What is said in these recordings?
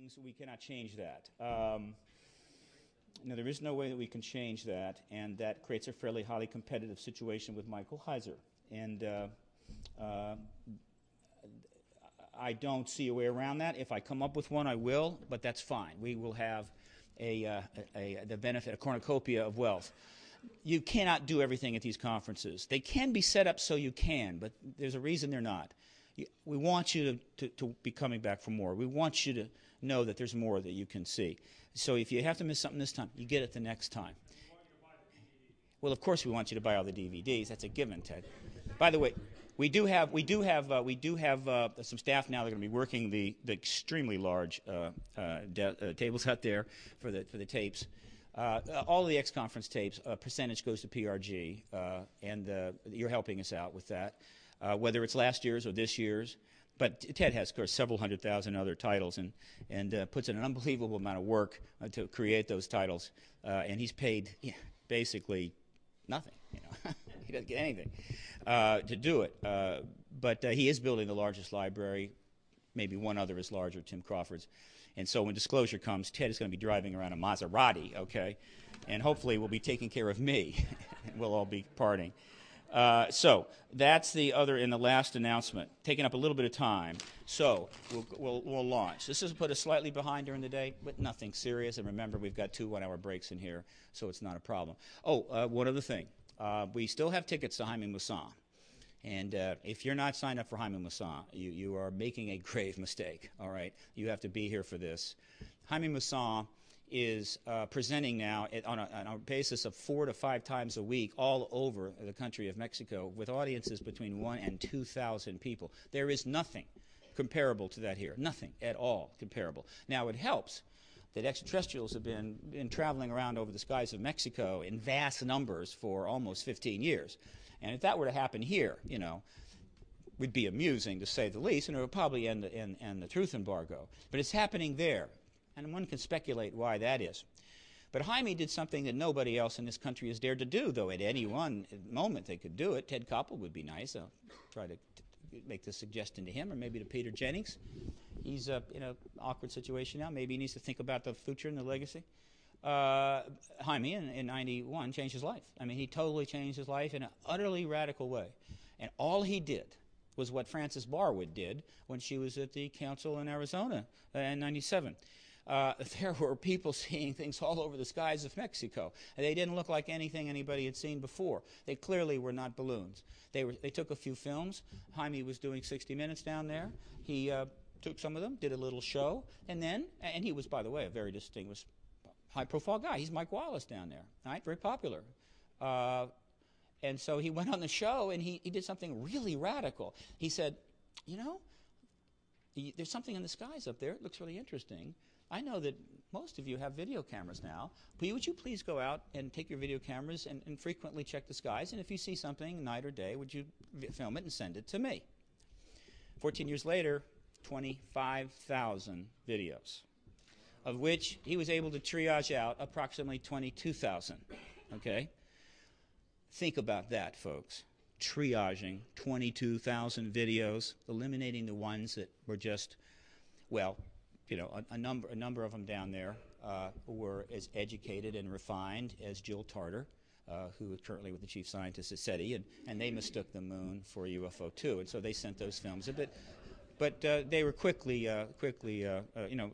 things, we cannot change that. Um, there is no way that we can change that, and that creates a fairly highly competitive situation with Michael Heiser. And uh, uh, I don't see a way around that. If I come up with one, I will, but that's fine. We will have a, uh, a, a the benefit, a cornucopia of wealth. You cannot do everything at these conferences. They can be set up so you can, but there's a reason they're not. We want you to, to, to be coming back for more. We want you to know that there's more that you can see. So if you have to miss something this time, you get it the next time. Well, of course we want you to buy all the DVDs. That's a given, Ted. By the way, we do have we do have uh, we do have uh, some staff now that are going to be working the, the extremely large uh, uh uh, tables out there for the for the tapes. Uh, all of the X conference tapes, a percentage goes to PRG, and you're helping us out with that, whether it's last year's or this year's. But Ted has, of course, several hundred thousand other titles and, and uh, puts in an unbelievable amount of work uh, to create those titles. Uh, and he's paid yeah, basically nothing. You know, he doesn't get anything uh, to do it. Uh, but he is building the largest library. Maybe one other is larger, Tim Crawford's. And so when disclosure comes, Ted is going to be driving around a Maserati, okay? And hopefully will be taking care of me. we'll all be partying. Uh, so that's the other in the last announcement, taking up a little bit of time. So we'll, we'll, we'll launch. This is put us slightly behind during the day, but nothing serious. And remember, we've got two one-hour breaks in here, so it's not a problem. Oh, uh, one other thing. Uh, we still have tickets to Jaime Maussan. And uh, if you're not signed up for Jaime Maussan, you, you are making a grave mistake, all right? You have to be here for this. Jaime Maussan is uh, presenting now on a, on a, basis of four to five times a week all over the country of Mexico with audiences between one and 2,000 people. There is nothing comparable to that here. Nothing at all comparable. Now, it helps that extraterrestrials have been, been traveling around over the skies of Mexico in vast numbers for almost 15 years. And if that were to happen here, you know, would be amusing to say the least, and it would probably end, end, end the truth embargo. But it's happening there and one can speculate why that is. But Jaime did something that nobody else in this country has dared to do, though at any one moment they could do it. Ted Koppel would be nice. I'll try to, make the suggestion to him or maybe to Peter Jennings. He's uh, in an awkward situation now. Maybe he needs to think about the future and the legacy. Uh, Jaime, in, in 91, changed his life. I mean, he totally changed his life in an utterly radical way. And all he did was what Frances Barwood did when she was at the council in Arizona in 97 uh, there were people seeing things all over the skies of Mexico. They didn't look like anything anybody had seen before. They clearly were not balloons. They, were, they took a few films. Jaime was doing 60 Minutes down there. He uh, took some of them, did a little show, and then, and he was, by the way, a very distinguished, high profile guy. He's Mike Wallace down there, right? Very popular. Uh, and so he went on the show and he, he did something really radical. He said, You know, there's something in the skies up there. It looks really interesting. I know that most of you have video cameras now. Would you please go out and take your video cameras and, and frequently check the skies? And if you see something, night or day, would you film it and send it to me? 14 years later, 25,000 videos, of which he was able to triage out approximately 22,000. Okay? Think about that, folks. Triaging 22,000 videos, eliminating the ones that were just, well, you know, a, a, number, a number of them down there uh, were as educated and refined as Jill Tarter, uh, who is currently with the chief scientist at SETI, and, and they mistook the moon for a UFO too, and so they sent those films. But, but uh, they were quickly, uh, quickly, uh, uh, you know,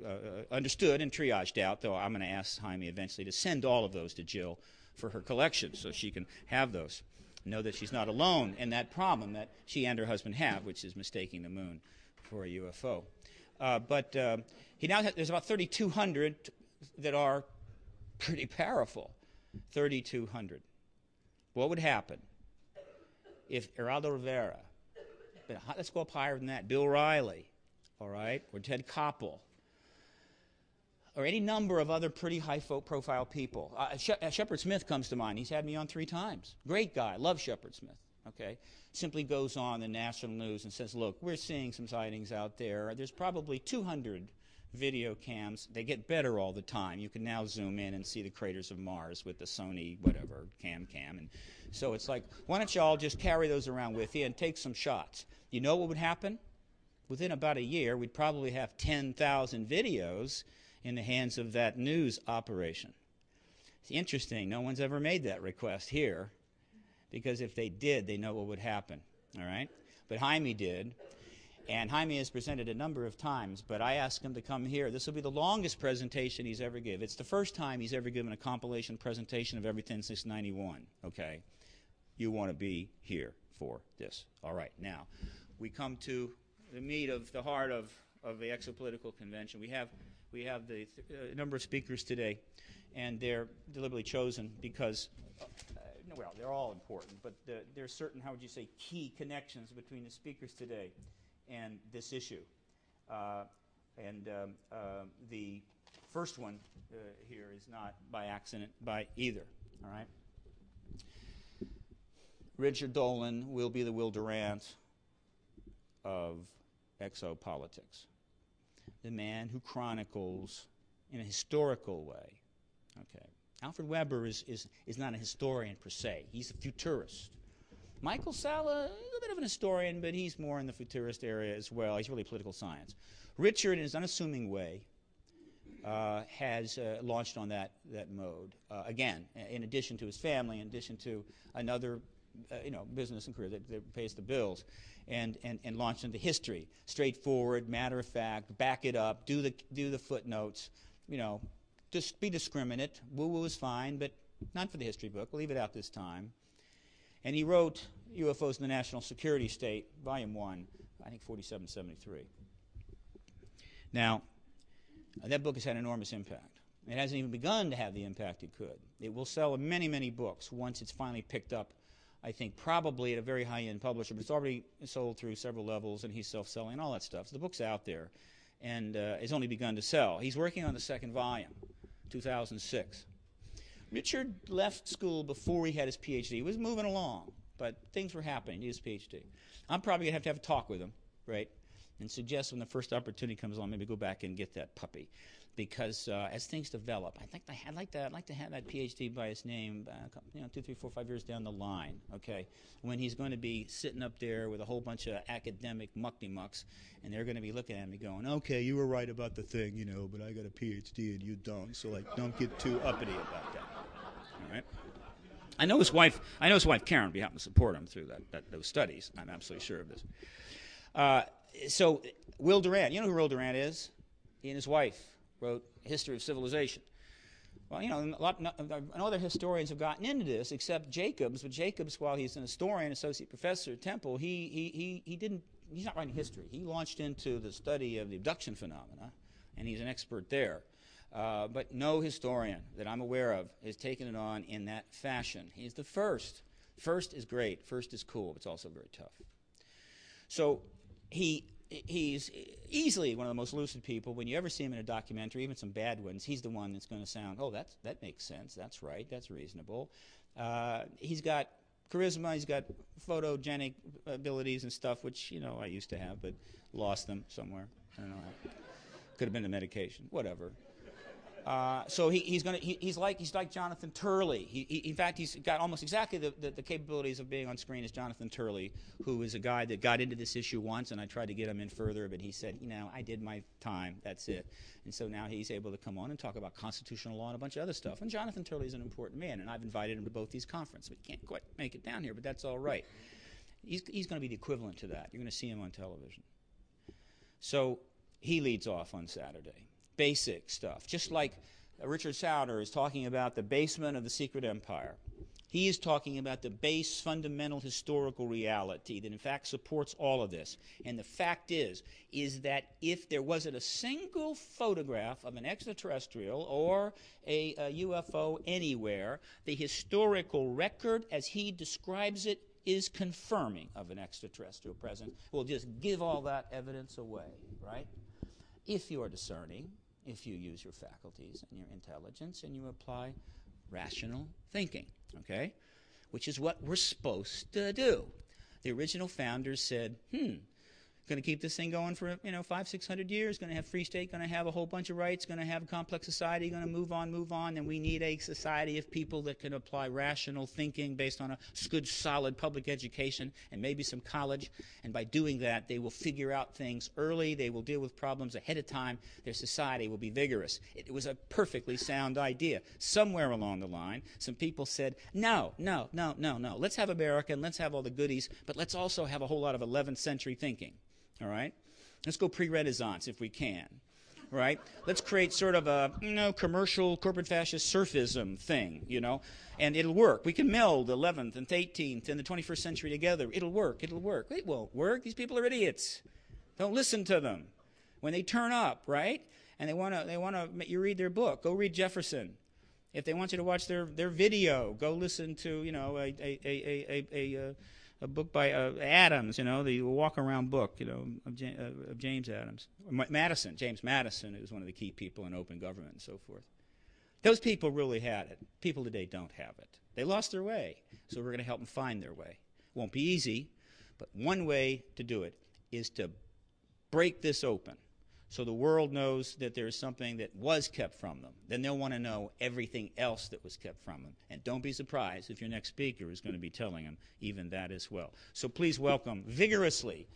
understood and triaged out. Though I'm going to ask Jaime eventually to send all of those to Jill for her collection, so she can have those. Know that she's not alone in that problem that she and her husband have, which is mistaking the moon for a UFO. Uh, but uh, he now has, there's about 3,200 that are pretty powerful. 3,200. What would happen if Geraldo Rivera, let's go up higher than that, Bill O'Reilly, all right, or Ted Koppel, or any number of other pretty high profile people. Uh, Shepard Smith comes to mind. He's had me on three times. Great guy. Love Shepard Smith okay, simply goes on the national news and says, look, we're seeing some sightings out there. There's probably 200 video cams. They get better all the time. You can now zoom in and see the craters of Mars with the Sony whatever cam cam. And so it's like, why don't you all just carry those around with you and take some shots? You know what would happen? within about a year, we'd probably have 10,000 videos in the hands of that news operation. It's interesting, no one's ever made that request here because if they did, they know what would happen. All right? But Jaime did. And Jaime has presented a number of times, but I asked him to come here. This will be the longest presentation he's ever given. It's the first time he's ever given a compilation presentation of everything since 91. Okay? You want to be here for this. All right, now, we come to the meat of the heart of, of the exopolitical convention. We have, we have the th- uh, number of speakers today, and they're deliberately chosen because well, they're all important, but the, there are certain, how would you say, key connections between the speakers today and this issue. Uh, and um, uh, the first one uh, here is not by accident by either. All right. Richard Dolan will be the Will Durant of exopolitics, the man who chronicles in a historical way. Okay. Alfred Webre is, is, is not a historian per se, he's a futurist. Michael Salla, a bit of an historian, but he's more in the futurist area as well. He's really political science. Richard, in his unassuming way, uh, has uh, launched on that, that mode. Uh, again, in addition to his family, in addition to another uh, you know, business and career that, that, pays the bills, and, and, and launched into history. Straightforward, matter of fact, back it up, do the, do the footnotes, you know, just be discriminate. Woo woo is fine, but not for the history book. Leave it out this time. And he wrote UFOs in the National Security State, Volume 1, I think 4773. Now, that book has had enormous impact. It hasn't even begun to have the impact it could. It will sell many, many books once it's finally picked up, I think, probably at a very high end publisher, but it's already sold through several levels and he's self selling all that stuff. So the book's out there and uh, it's only begun to sell. He's working on the second volume, 2006. Richard left school before he had his PhD. He was moving along, but things were happening. He his PhD. I'm probably going to have to have a talk with him, right? And suggest when the first opportunity comes along, maybe go back and get that puppy because uh, as things develop, I'd like, to, I'd, like to, I'd like to have that PhD by his name, uh, you know, two, three, four, five years down the line, okay, when he's going to be sitting up there with a whole bunch of academic muckety mucks, and they're going to be looking at me going, okay, you were right about the thing, you know, but I got a PhD and you don't, so like, don't get too uppity about that, all right? I know his wife. I know his wife Karen will be to support him through that, that those studies. I'm absolutely sure of this. Uh, so, Will Durant. You know who Will Durant is? He and his wife wrote History of Civilization. Well, you know, a lot, other historians have gotten into this, except Jacobs. But Jacobs, while he's an historian, associate professor at Temple, he, he, he, he didn't, he's not writing history. He launched into the study of the abduction phenomena, and he's an expert there. Uh, but no historian that I'm aware of has taken it on in that fashion. He's the first. First is great. First is cool. But it's also very tough. So he he's easily one of the most lucid people. When you ever see him in a documentary, even some bad ones, he's the one that's going to sound, oh, that's, that makes sense. That's right. That's reasonable. Uh, he's got charisma. He's got photogenic abilities and stuff, which, you know, I used to have, but lost them somewhere. I don't know. Could have been the medication. Whatever. Uh, so he, he's going he, he's like he's like Jonathan Turley. He, he, in fact, he's got almost exactly the, the, the, capabilities of being on screen as Jonathan Turley, who is a guy that got into this issue once, and I tried to get him in further, but he said, you know, I did my time. That's it. And so now he's able to come on and talk about constitutional law and a bunch of other stuff. And Jonathan Turley is an important man, and I've invited him to both these conferences. We can't quite make it down here, but that's all right. He's, he's going to be the equivalent to that. You're going to see him on television. So he leads off on Saturday basic stuff. Just like Richard Sauder is talking about the basement of the secret empire. He is talking about the base fundamental historical reality that in fact supports all of this. And the fact is, is that if there wasn't a single photograph of an extraterrestrial or a, a UFO anywhere, the historical record as he describes it is confirming of an extraterrestrial presence. We'll just give all that evidence away, right? If you're discerning, if you use your faculties and your intelligence and you apply rational thinking, okay? Which is what we're supposed to do. The original founders said, hmm, going to keep this thing going for you know five, six hundred years. Going to have free state. Going to have a whole bunch of rights. Going to have a complex society. Going to move on, move on. And we need a society of people that can apply rational thinking based on a good, solid public education and maybe some college. And by doing that, they will figure out things early. They will deal with problems ahead of time. Their society will be vigorous. It was a perfectly sound idea. Somewhere along the line, some people said, "No, no, no, no, no. Let's have America and let's have all the goodies, but let's also have a whole lot of 11th century thinking." All right? Let's go pre Renaissance if we can. Right? Let's create sort of a you know commercial corporate fascist surfism thing, you know, and it'll work. We can meld the 11th and 18th and the 21st century together. It'll work. It'll work. It won't work. These people are idiots. Don't listen to them when they turn up, right? And they want to they want to you read their book. Go read Jefferson. If they want you to watch their their video, go listen to you know a a a a, a, a uh, a book by uh, Adams, you know, the walk around book, you know, of, J- uh, of James Adams. Madison, James Madison, who's one of the key people in open government and so forth. Those people really had it. People today don't have it. They lost their way, so we're going to help them find their way. Won't be easy, but one way to do it is to break this open so the world knows that there is something that was kept from them. Then they'll want to know everything else that was kept from them. And don't be surprised if your next speaker is going to be telling them even that as well. So please welcome vigorously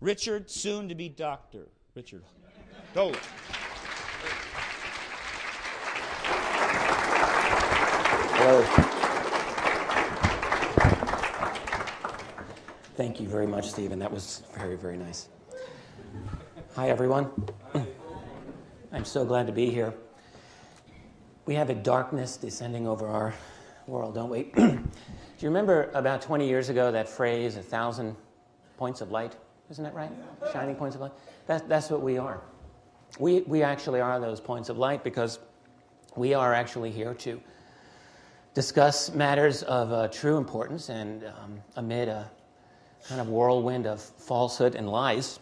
Richard, soon to be Dr. Richard Dolan. Hello. Thank you very much, Stephen. That was very, very nice. Hi, everyone. I'm so glad to be here. We have a darkness descending over our world, don't we? Do you remember about 20 years ago that phrase, a thousand points of light? Isn't that right? Shining points of light? That, that's what we are. We, we actually are those points of light because we are actually here to discuss matters of uh, true importance and um, amid a kind of whirlwind of falsehood and lies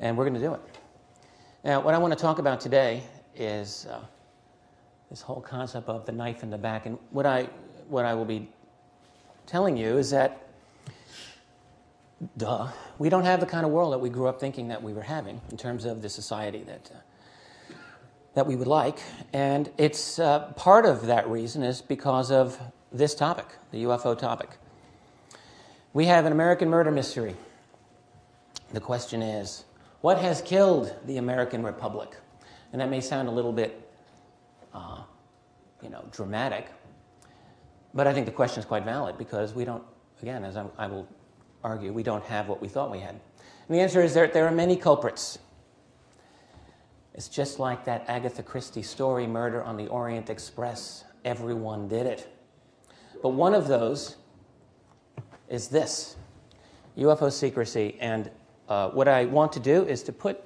and we're going to do it. Now, what I want to talk about today is uh, this whole concept of the knife in the back. And what I, what I will be telling you is that, duh, we don't have the kind of world that we grew up thinking that we were having in terms of the society that, uh, that we would like. And it's uh, part of that reason is because of this topic, the UFO topic. We have an American murder mystery. The question is what has killed the American Republic? And that may sound a little bit, uh, you know, dramatic, but I think the question is quite valid because we don't, again, as I'm, i will argue, we don't have what we thought we had. And the answer is that there are many culprits. It's just like that Agatha Christie story, Murder on the Orient Express. Everyone did it. But one of those is this UFO secrecy and uh, what I want to do is to put,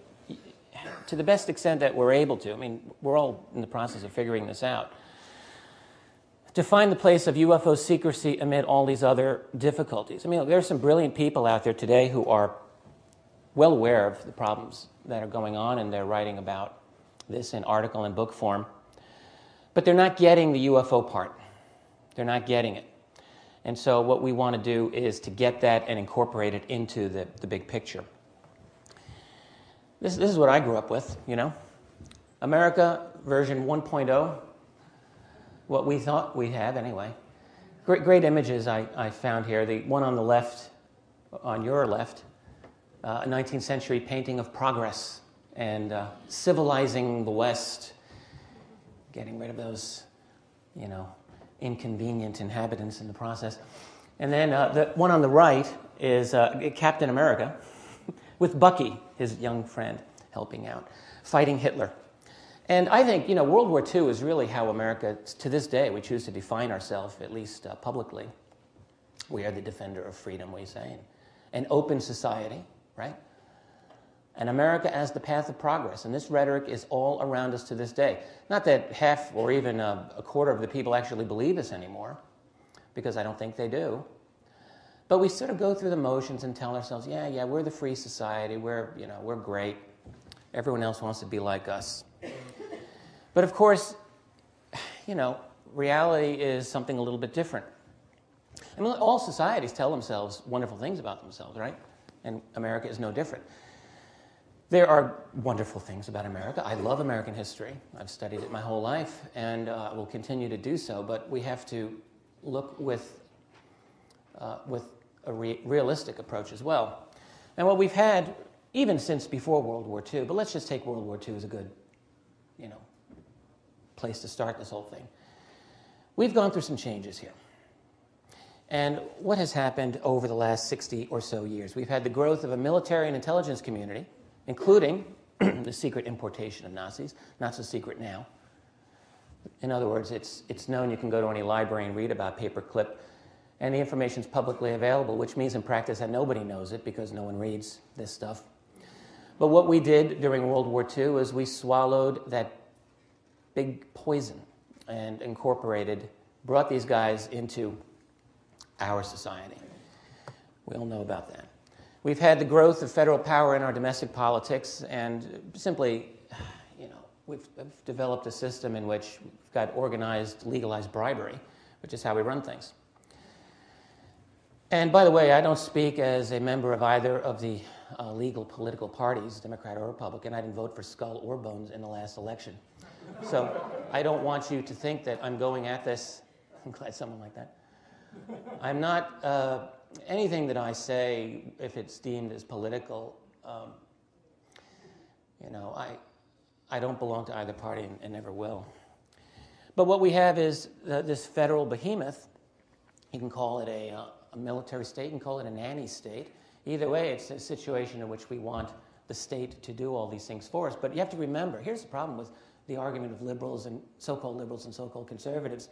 to the best extent that we're able to, I mean, we're all in the process of figuring this out, to find the place of UFO secrecy amid all these other difficulties. I mean, there are some brilliant people out there today who are well aware of the problems that are going on, and they're writing about this in article and book form. But they're not getting the UFO part. They're not getting it. And so, what we want to do is to get that and incorporate it into the, the big picture. This, this is what I grew up with, you know. America version 1.0, what we thought we'd have anyway. Great, great images I, I found here. The one on the left, on your left, uh, a 19th century painting of progress and uh, civilizing the West, getting rid of those, you know, inconvenient inhabitants in the process. And then uh, the one on the right is uh, Captain America with Bucky, his young friend, helping out, fighting Hitler. And I think, you know, World War II is really how America, to this day, we choose to define ourselves, at least uh, publicly. We are the defender of freedom, we say, an open society, right? And America as the path of progress. And this rhetoric is all around us to this day. Not that half or even a, a quarter of the people actually believe this anymore, because I don't think they do. But we sort of go through the motions and tell ourselves, yeah, yeah, we're the free society, we're, you know, we're great. Everyone else wants to be like us. But of course, you know, reality is something a little bit different. I mean, all societies tell themselves wonderful things about themselves, right? and America is no different. There are wonderful things about America. I love American history. I've studied it my whole life and uh, will continue to do so, but we have to look with, uh, with a re- realistic approach as well. And what we've had, even since before World War II, but let's just take World War II as a good, you know, place to start this whole thing. We've gone through some changes here. And what has happened over the last 60 or so years? We've had the growth of a military and intelligence community, including the secret importation of Nazis, not so secret now. In other words, it's, it's known you can go to any library and read about paperclip, and the information is publicly available, which means in practice that nobody knows it because no one reads this stuff. But what we did during World War II is we swallowed that big poison and incorporated, brought these guys into our society. We all know about that. We've had the growth of federal power in our domestic politics, and simply, you know, we've, we've developed a system in which we've got organized, legalized bribery, which is how we run things. And by the way, I don't speak as a member of either of the uh, legal political parties, Democrat or Republican. I didn't vote for Skull or Bones in the last election. So I don't want you to think that I'm going at this. I'm glad someone like that. I'm not, uh, anything that I say, if it's deemed as political, um, you know, I, I don't belong to either party and, and never will. But what we have is uh, this federal behemoth. You can call it a, uh, a military state, and call it a nanny state. Either way, it's a situation in which we want the state to do all these things for us. But you have to remember here's the problem with the argument of liberals and so called liberals and so called conservatives.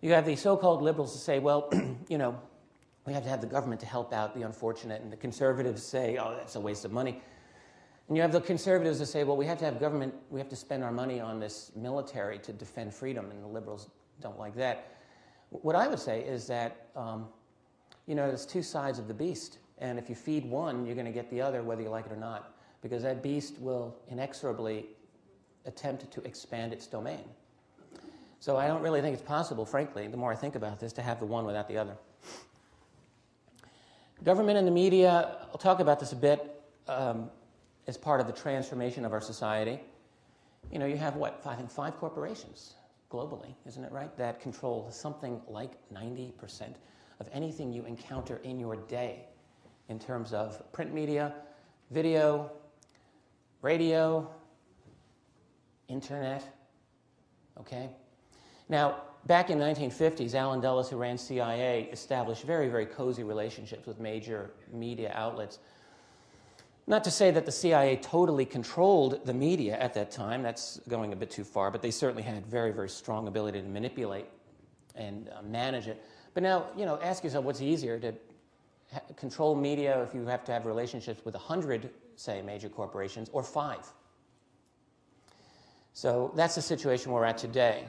You have the so called liberals who say, well, you know, we have to have the government to help out the unfortunate, and the conservatives say, oh, that's a waste of money. And you have the conservatives who say, well, we have to have government, we have to spend our money on this military to defend freedom, and the liberals don't like that. What I would say is that, um, you know, there's two sides of the beast, and if you feed one, you're going to get the other, whether you like it or not, because that beast will inexorably attempt to expand its domain. So I don't really think it's possible, frankly, the more I think about this, to have the one without the other. Government and the media, I'll talk about this a bit um, as part of the transformation of our society. You know, you have what, I think five corporations globally, isn't it right, that control something like 90% of anything you encounter in your day in terms of print media, video, radio, internet, okay? Now, back in the 1950s, Allen Dulles, who ran CIA, established very, very cozy relationships with major media outlets. Not to say that the CIA totally controlled the media at that time, that's going a bit too far, but they certainly had very, very strong ability to manipulate and uh, manage it. But now, you know, ask yourself what's easier to control media if you have to have relationships with 100, say, major corporations, or five? So that's the situation we're at today.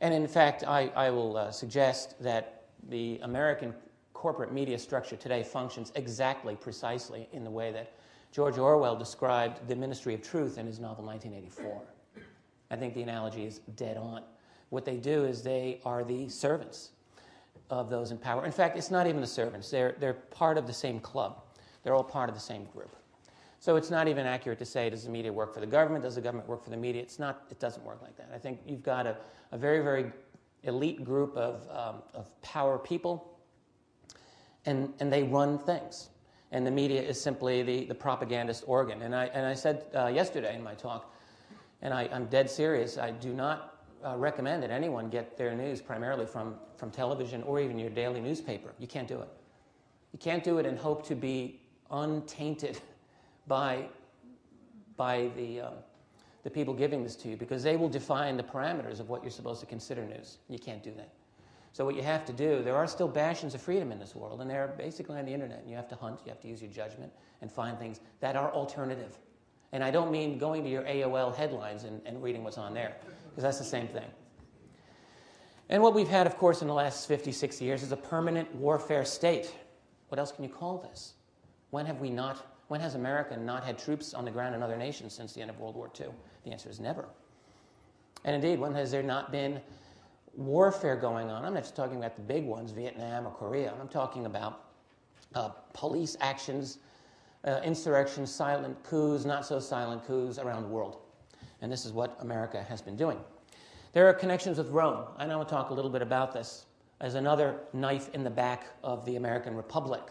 And in fact, I, I will uh, suggest that the American corporate media structure today functions exactly, precisely in the way that George Orwell described the Ministry of Truth in his novel 1984. I think the analogy is dead on. What they do is they are the servants of those in power. In fact, it's not even the servants, they're, they're part of the same club, they're all part of the same group. So it's not even accurate to say, does the media work for the government? Does the government work for the media? It's not, it doesn't work like that. I think you've got a, a very, very elite group of, um, of power people, and, and they run things. And the media is simply the, the propagandist organ. And I, and I said uh, yesterday in my talk, and I, am dead serious, I do not uh, recommend that anyone get their news primarily from, from television or even your daily newspaper. You can't do it. You can't do it and hope to be untainted by, by the, um, the people giving this to you because they will define the parameters of what you're supposed to consider news. You can't do that. So, what you have to do, there are still bastions of freedom in this world, and they're basically on the internet. And you have to hunt, you have to use your judgment and find things that are alternative. And I don't mean going to your AOL headlines and, and reading what's on there, because that's the same thing. And what we've had, of course, in the last 50, 60 years is a permanent warfare state. What else can you call this? When have we not when has America not had troops on the ground in other nations since the end of World War II? The answer is never. And indeed, when has there not been warfare going on? I'm not just talking about the big ones, Vietnam or Korea. I'm talking about uh, police actions uh, insurrections, silent coups, not so silent coups around the world. And this is what America has been doing. There are connections with Rome. And I to talk a little bit about this as another knife in the back of the American Republic.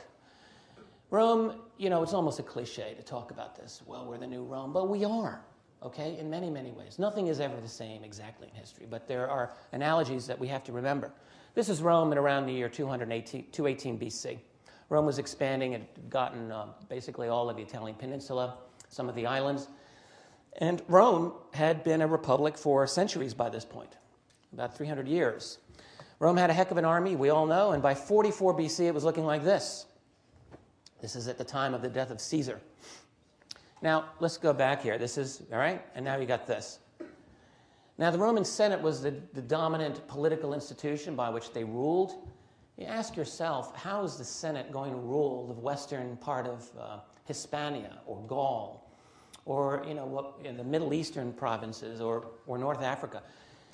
Rome, you know, it's almost a cliche to talk about this. Well, we're the new Rome, but we are, okay, in many, many ways. Nothing is ever the same exactly in history, but there are analogies that we have to remember. This is Rome in around the year 218, 218 BC. Rome was expanding, it had gotten uh, basically all of the Italian peninsula, some of the islands. And Rome had been a republic for centuries by this point, about 300 years. Rome had a heck of an army, we all know, and by 44 BC it was looking like this. This is at the time of the death of Caesar. Now, let's go back here. This is, all right, and now you got this. Now, the Roman Senate was the, the dominant political institution by which they ruled. You ask yourself, how is the Senate going to rule the western part of uh, Hispania or Gaul or you know, in the Middle Eastern provinces or, or North Africa?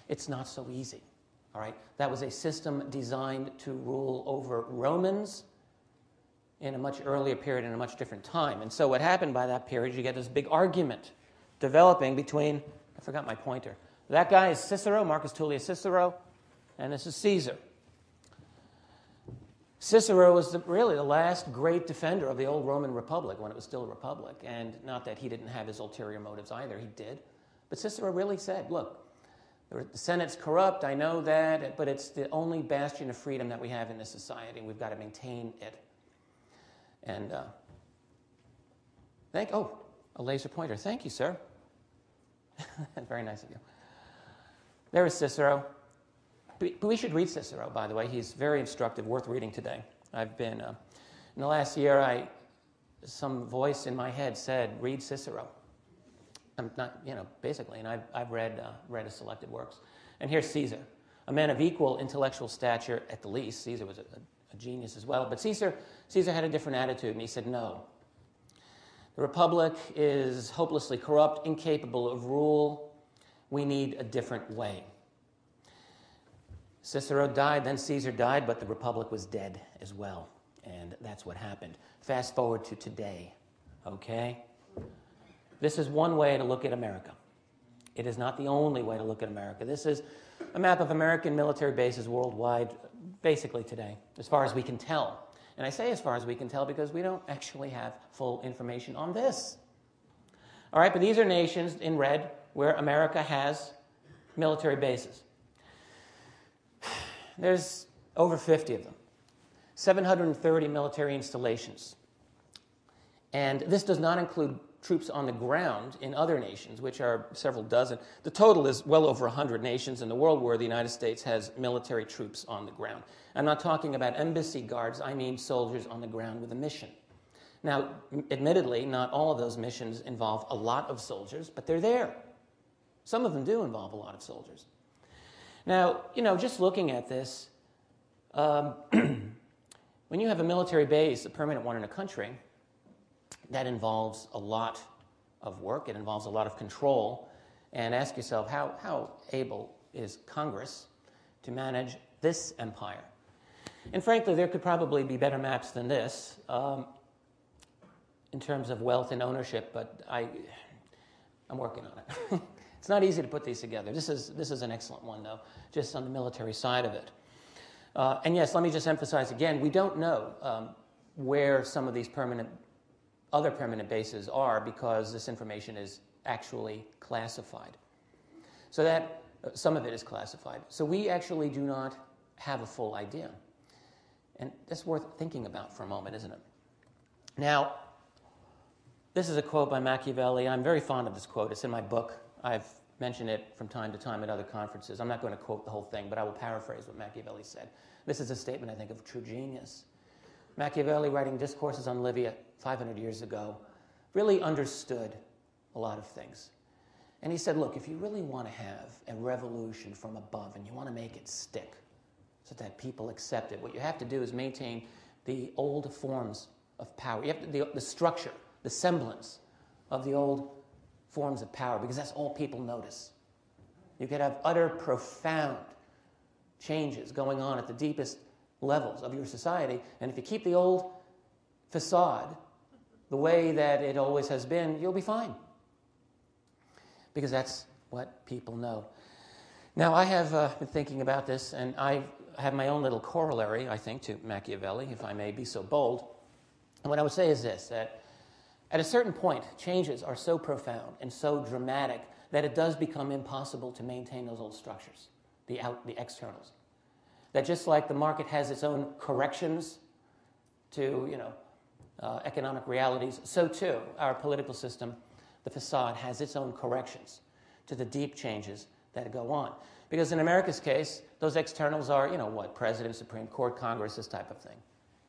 It's not so easy. All right? That was a system designed to rule over Romans in a much earlier period in a much different time. And so what happened by that period, you get this big argument developing between, I forgot my pointer. That guy is Cicero, Marcus Tullius Cicero, and this is Caesar. Cicero was the, really the last great defender of the old Roman Republic when it was still a republic. And not that he didn't have his ulterior motives either, he did. But Cicero really said, look, the Senate's corrupt, I know that, but it's the only bastion of freedom that we have in this society, and we've got to maintain it. And uh, thank, oh, a laser pointer. Thank you, sir. Very nice of you. There is Cicero. We should read Cicero, by the way. He's very instructive, worth reading today. I've been, uh, in the last year, I, some voice in my head said, read Cicero. I'm not, you know, basically, and I've, I've read, uh, read his selected works. And here's Caesar, a man of equal intellectual stature at the least. Caesar was a, a genius as well. But Caesar, Caesar had a different attitude, and he said, no. The Republic is hopelessly corrupt, incapable of rule. We need a different way. Cicero died, then Caesar died, but the Republic was dead as well. And that's what happened. Fast forward to today, okay? This is one way to look at America. It is not the only way to look at America. This is a map of American military bases worldwide, basically today, as far as we can tell. And I say as far as we can tell because we don't actually have full information on this. All right, but these are nations in red where America has military bases. There's over 50 of them, 730 military installations. And this does not include troops on the ground in other nations, which are several dozen. The total is well over 100 nations in the world where the United States has military troops on the ground. I'm not talking about embassy guards, I mean soldiers on the ground with a mission. Now, admittedly, not all of those missions involve a lot of soldiers, but they're there. Some of them do involve a lot of soldiers. Now, you know, just looking at this, um, when you have a military base, a permanent one in a country, that involves a lot of work, it involves a lot of control. And ask yourself, how, how able is Congress to manage this empire? And frankly, there could probably be better maps than this um, in terms of wealth and ownership, but I, I'm working on it. it's not easy to put these together. This is, this is an excellent one, though, just on the military side of it. Uh, and yes, let me just emphasize again we don't know um, where some of these permanent other permanent bases are because this information is actually classified. So that uh, some of it is classified. So we actually do not have a full idea. And that's worth thinking about for a moment, isn't it? Now, this is a quote by Machiavelli. I'm very fond of this quote. It's in my book. I've mentioned it from time to time at other conferences. I'm not going to quote the whole thing, but I will paraphrase what Machiavelli said. This is a statement, I think, of true genius. Machiavelli, writing Discourses on Livy 500 years ago, really understood a lot of things. And he said, Look, if you really want to have a revolution from above and you want to make it stick so that people accept it, what you have to do is maintain the old forms of power. You have to, the, the structure, the semblance of the old forms of power, because that's all people notice. You could have utter, profound changes going on at the deepest levels of your society. And if you keep the old facade, the way that it always has been, you'll be fine. Because that's what people know. Now, I have uh, been thinking about this, and I have my own little corollary, I think, to Machiavelli, if I may be so bold. And what I would say is this that at a certain point, changes are so profound and so dramatic that it does become impossible to maintain those old structures, the, out, the externals. That just like the market has its own corrections to, you know, uh, economic realities, so too our political system, the facade, has its own corrections to the deep changes that go on. Because in America's case, those externals are, you know, what, President, Supreme Court, Congress, this type of thing.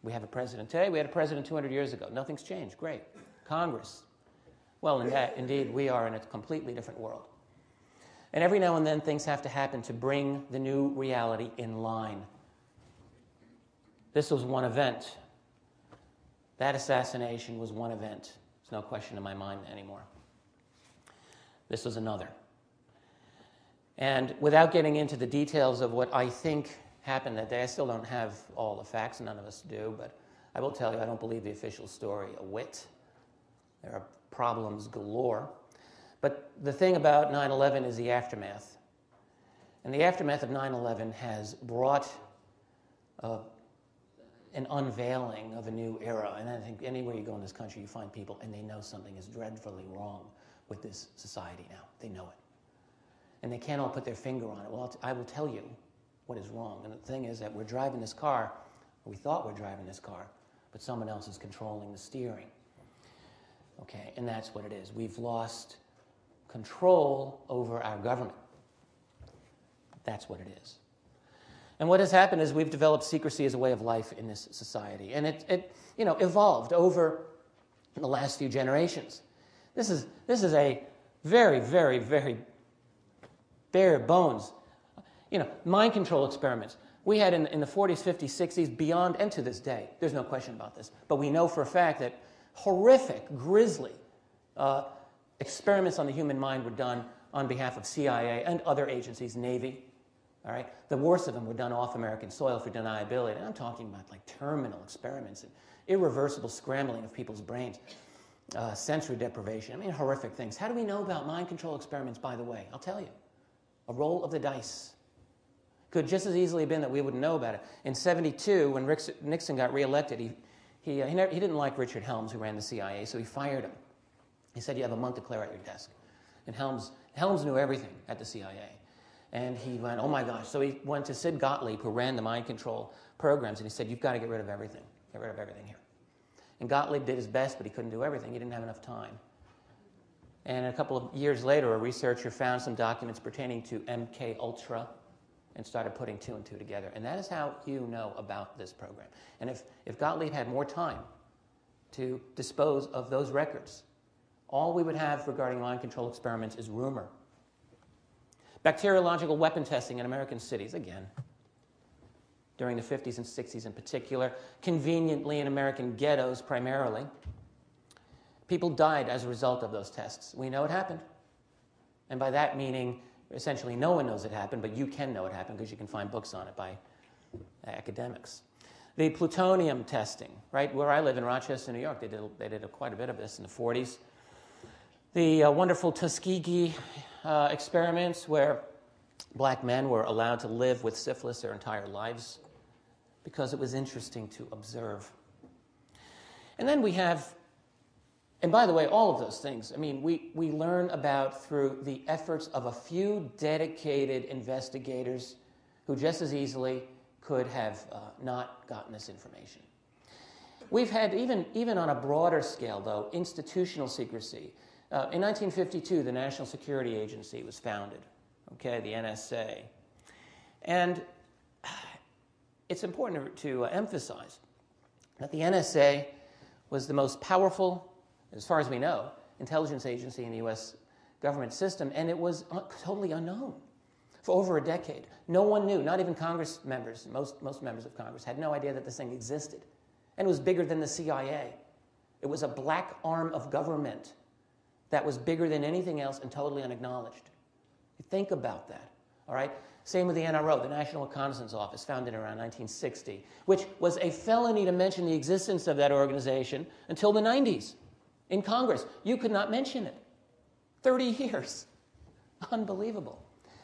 We have a president today, we had a president 200 years ago. Nothing's changed. Great. Congress. Well, in that, indeed, we are in a completely different world. And every now and then, things have to happen to bring the new reality in line. This was one event. That assassination was one event. There's no question in my mind anymore. This was another. And without getting into the details of what I think happened that day, I still don't have all the facts, none of us do, but I will tell you, I don't believe the official story a whit. There are problems galore. But the thing about 9 11 is the aftermath. And the aftermath of 9 11 has brought uh, an unveiling of a new era. And I think anywhere you go in this country, you find people and they know something is dreadfully wrong with this society now. They know it. And they can't all put their finger on it. Well, I will tell you what is wrong. And the thing is that we're driving this car, we thought we're driving this car, but someone else is controlling the steering. Okay, and that's what it is. We've lost control over our government. That's what it is. And what has happened is we've developed secrecy as a way of life in this society. And it, it you know, evolved over the last few generations. This is, this is a very, very, very bare bones. You know, mind control experiments. We had in, in the 40s, 50s, 60s, beyond, and to this day, there's no question about this. But we know for a fact that horrific, grisly uh, experiments on the human mind were done on behalf of CIA and other agencies, Navy. All right, the worst of them were done off American soil for deniability. And I'm talking about like terminal experiments and irreversible scrambling of people's brains, uh, sensory deprivation. I mean, horrific things. How do we know about mind control experiments? By the way, I'll tell you, a roll of the dice. Could just as easily have been that we wouldn't know about it. In 72, when Nixon got reelected, he, he, uh, he, never, he didn't like Richard Helms, who ran the CIA, so he fired him. He said, You have a month to clear out your desk. And Helms, Helms knew everything at the CIA. And he went, Oh my gosh. So he went to Sid Gottlieb, who ran the mind control programs, and he said, You've got to get rid of everything. Get rid of everything here. And Gottlieb did his best, but he couldn't do everything. He didn't have enough time. And a couple of years later, a researcher found some documents pertaining to MK Ultra and started putting two and two together. And that is how you know about this program. And if, if Gottlieb had more time to dispose of those records, all we would have regarding mind control experiments is rumor. Bacteriological weapon testing in American cities, again, during the 50s and 60s in particular, conveniently in American ghettos primarily. People died as a result of those tests. We know it happened. And by that meaning, essentially no one knows it happened, but you can know it happened because you can find books on it by academics. The plutonium testing, right? Where I live in Rochester, New York, they did, they did quite a bit of this in the 40s. The uh, wonderful Tuskegee uh, experiments, where black men were allowed to live with syphilis their entire lives because it was interesting to observe. And then we have and by the way, all of those things, I mean, we, we learn about through the efforts of a few dedicated investigators who just as easily could have uh, not gotten this information. We've had, even, even on a broader scale, though, institutional secrecy. Uh, in 1952, the National Security Agency was founded, okay, the NSA. And it's important to, to uh, emphasize that the NSA was the most powerful as far as we know, intelligence agency in the U.S. government system, and it was totally unknown for over a decade. No one knew, not even Congress members, most, most members of Congress had no idea that this thing existed. And it was bigger than the CIA. It was a black arm of government that was bigger than anything else and totally unacknowledged. Think about that, all right? Same with the NRO, the National Reconnaissance Office, founded around 1960, which was a felony to mention the existence of that organization until the 90s. In Congress. You could not mention it. 30 years. Unbelievable.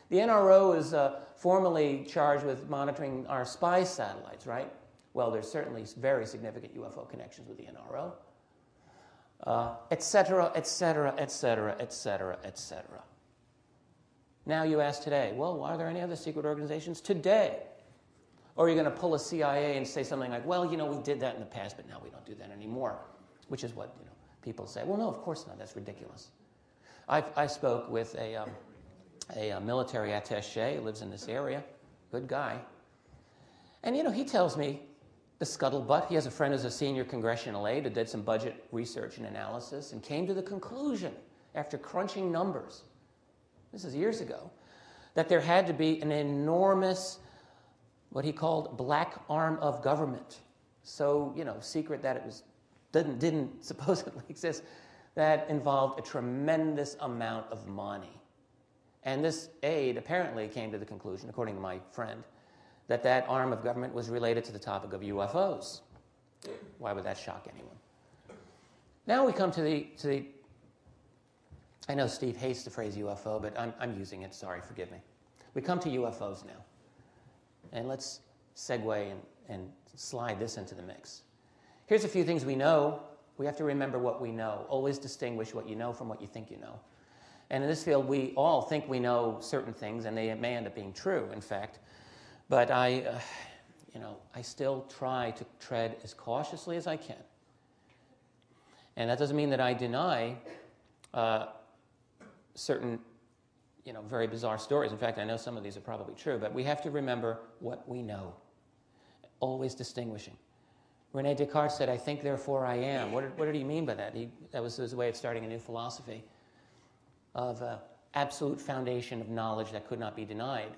The NRO is uh, formally charged with monitoring our spy satellites, right? Well, there's certainly very significant UFO connections with the NRO, etc., etc., etc., etc., etc. Now you ask today, well, why are there any other secret organizations today? Or are you going to pull a CIA and say something like, well, you know, we did that in the past, but now we don't do that anymore, which is what you know, people say. Well, no, of course not. That's ridiculous. I, I spoke with a, um, a, a military attache lives in this area, good guy. And, you know, he tells me the scuttlebutt. He has a friend who's a senior congressional aide who did some budget research and analysis and came to the conclusion, after crunching numbers, this is years ago, that there had to be an enormous, what he called black arm of government. So, you know, secret that it was didn't, didn't supposedly exist, that involved a tremendous amount of money. And this aide apparently came to the conclusion, according to my friend, that that arm of government was related to the topic of UFOs. Why would that shock anyone? Now we come to the, to the I know Steve hates the phrase UFO, but I'm, I'm using it. Sorry, forgive me. We come to UFOs now. And let's segue and, and slide this into the mix. Here's a few things we know. We have to remember what we know. Always distinguish what you know from what you think you know. And in this field, we all think we know certain things, and they may end up being true, in fact. But I, uh, you know, I still try to tread as cautiously as I can. And that doesn't mean that I deny uh, certain, you know, very bizarre stories. In fact, I know some of these are probably true, but we have to remember what we know. Always distinguishing. Rene Descartes said, I think, therefore I am. What did, what did he mean by that? He, that was his way of starting a new philosophy of uh, absolute foundation of knowledge that could not be denied,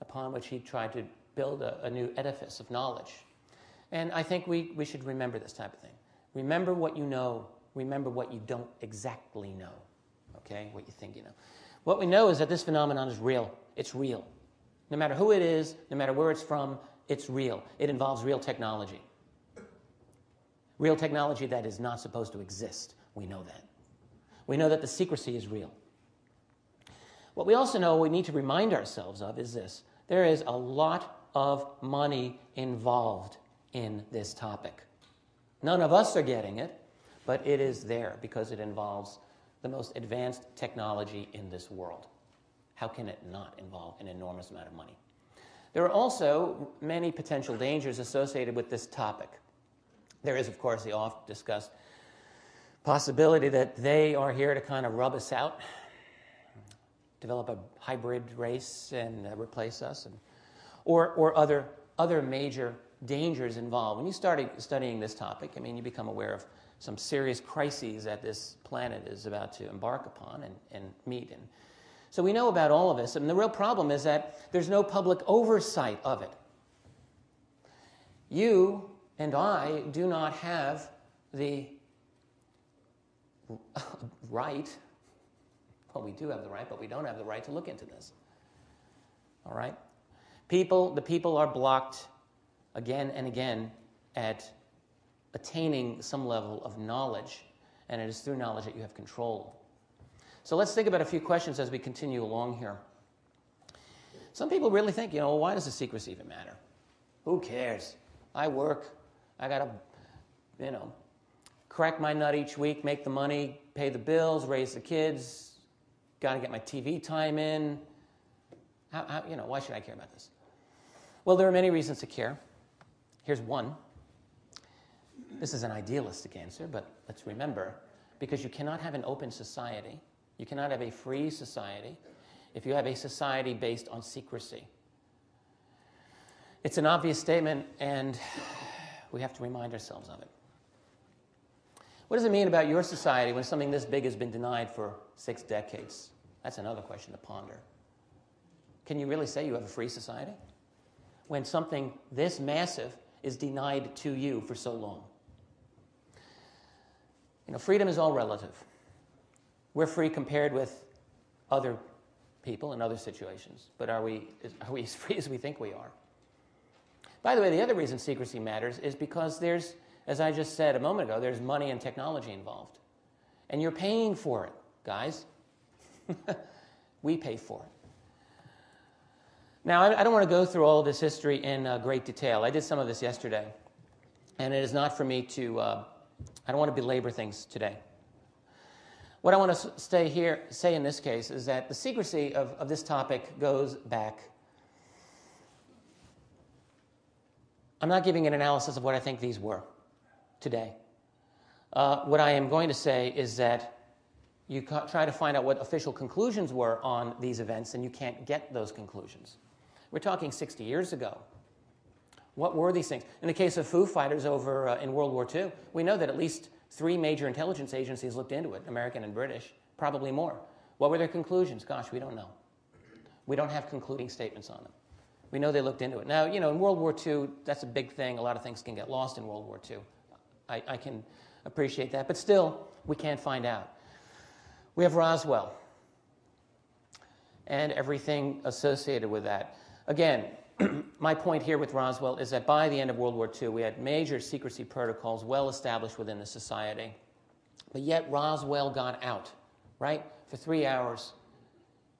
upon which he tried to build a, a new edifice of knowledge. And I think we, we should remember this type of thing. Remember what you know, remember what you don't exactly know, okay? What you think you know. What we know is that this phenomenon is real. It's real. No matter who it is, no matter where it's from, it's real. It involves real technology. Real technology that is not supposed to exist. We know that. We know that the secrecy is real. What we also know we need to remind ourselves of is this there is a lot of money involved in this topic. None of us are getting it, but it is there because it involves the most advanced technology in this world. How can it not involve an enormous amount of money? There are also many potential dangers associated with this topic. There is, of course, the oft discussed possibility that they are here to kind of rub us out, develop a hybrid race and replace us, and, or, or other, other major dangers involved. When you start studying this topic, I mean, you become aware of some serious crises that this planet is about to embark upon and, and meet. And so we know about all of this, and the real problem is that there's no public oversight of it. You and I do not have the right. Well, we do have the right, but we don't have the right to look into this. All right? People, the people are blocked again and again at attaining some level of knowledge, and it is through knowledge that you have control. So let's think about a few questions as we continue along here. Some people really think, you know, why does the secrecy even matter? Who cares? I work. I got to, you know, crack my nut each week, make the money, pay the bills, raise the kids, got to get my TV time in. How, how, you know, why should I care about this? Well, there are many reasons to care. Here's one. This is an idealistic answer, but let's remember because you cannot have an open society, you cannot have a free society if you have a society based on secrecy. It's an obvious statement, and we have to remind ourselves of it. What does it mean about your society when something this big has been denied for six decades? That's another question to ponder. Can you really say you have a free society? When something this massive is denied to you for so long. You know, freedom is all relative. We're free compared with other people in other situations, but are we, are we as free as we think we are? By the way, the other reason secrecy matters is because there's as I just said a moment ago, there's money and technology involved. And you're paying for it, guys. we pay for it. Now, I don't want to go through all this history in uh, great detail. I did some of this yesterday. And it is not for me to, uh, I don't want to belabor things today. What I want to stay here, say in this case is that the secrecy of, of this topic goes back. I'm not giving an analysis of what I think these were today. Uh, what I am going to say is that you try to find out what official conclusions were on these events, and you can't get those conclusions. We're talking 60 years ago. What were these things? In the case of Foo Fighters over uh, in World War II, we know that at least three major intelligence agencies looked into it American and British, probably more. What were their conclusions? Gosh, we don't know. We don't have concluding statements on them. We know they looked into it. Now, you know, in World War II, that's a big thing. A lot of things can get lost in World War II. I, I can appreciate that. But still, we can't find out. We have Roswell and everything associated with that. Again, my point here with Roswell is that by the end of World War II, we had major secrecy protocols well established within the society. But yet, Roswell got out, right? For three hours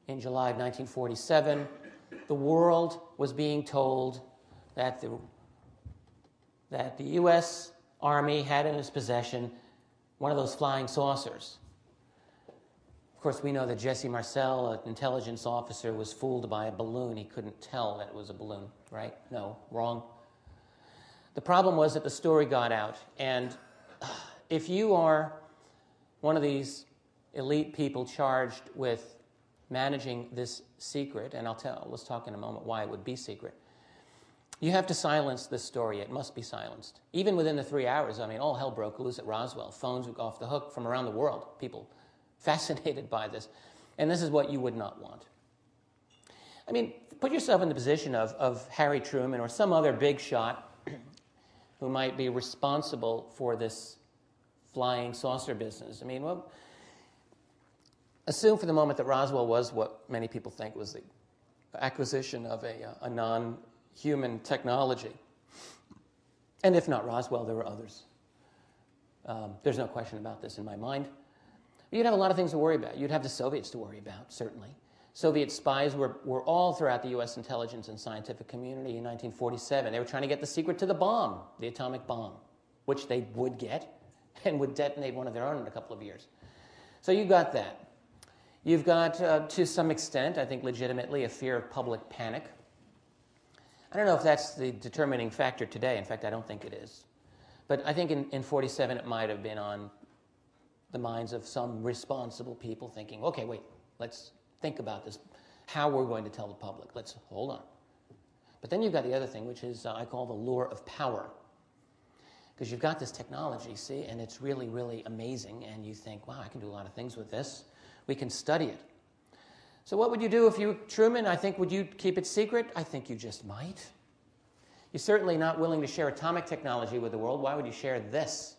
in July of 1947. The world was being told that the, that the U.S. Army had in its possession one of those flying saucers. Of course, we know that Jesse Marcel, an intelligence officer, was fooled by a balloon. He couldn't tell that it was a balloon, right? No, wrong. The problem was that the story got out. And if you are one of these elite people charged with managing this secret, and I'll tell, let's talk in a moment why it would be secret. You have to silence this story. It must be silenced. Even within the three hours, I mean, all hell broke loose at Roswell. Phones were off the hook from around the world. People fascinated by this. And this is what you would not want. I mean, put yourself in the position of, of Harry Truman or some other big shot who might be responsible for this flying saucer business. I mean, well, assume for the moment that Roswell was what many people think was the acquisition of a, a non human technology. And if not Roswell, there were others. Um, there's no question about this in my mind. You'd have a lot of things to worry about. You'd have the Soviets to worry about, certainly. Soviet spies were, were all throughout the U.S. intelligence and scientific community in 1947. They were trying to get the secret to the bomb, the atomic bomb, which they would get and would detonate one of their own in a couple of years. So you got that. You've got, uh, to some extent, I think legitimately, a fear of public panic. I don't know if that's the determining factor today. In fact, I don't think it is. But I think in, in 47 it might have been on the minds of some responsible people thinking, okay, wait, let's think about this, how we're going to tell the public. Let's hold on. But then you've got the other thing, which is uh, I call the lure of power. Because you've got this technology, see, and it's really, really amazing, and you think, wow, I can do a lot of things with this. We can study it. So, what would you do if you, Truman? I think, would you keep it secret? I think you just might. You're certainly not willing to share atomic technology with the world. Why would you share this?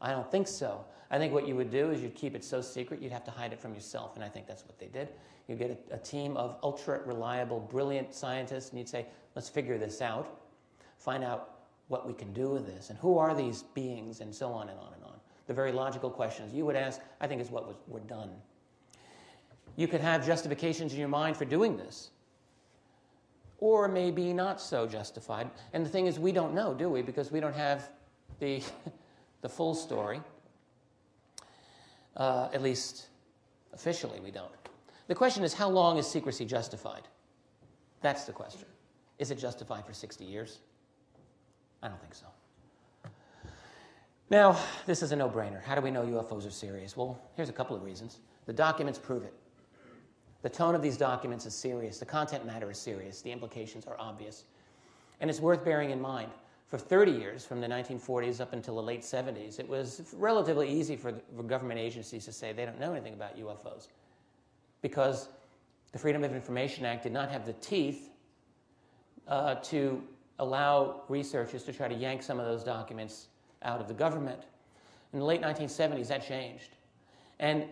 I don't think so. I think what you would do is you'd keep it so secret you'd have to hide it from yourself, and I think that's what they did. You'd get a, a team of ultra reliable, brilliant scientists, and you'd say, let's figure this out, find out what we can do with this, and who are these beings, and so on and on and on. The very logical questions you would ask, I think, is what was, were done. You could have justifications in your mind for doing this, or maybe not so justified. And the thing is, we don't know, do we? Because we don't have the, the full story. Uh, at least officially, we don't. The question is how long is secrecy justified? That's the question. Is it justified for 60 years? I don't think so. Now, this is a no brainer. How do we know UFOs are serious? Well, here's a couple of reasons. The documents prove it. The tone of these documents is serious. The content matter is serious. The implications are obvious. And it's worth bearing in mind for 30 years, from the 1940s up until the late 70s, it was relatively easy for, for government agencies to say they don't know anything about UFOs because the Freedom of Information Act did not have the teeth uh, to allow researchers to try to yank some of those documents out of the government. In the late 1970s, that changed. And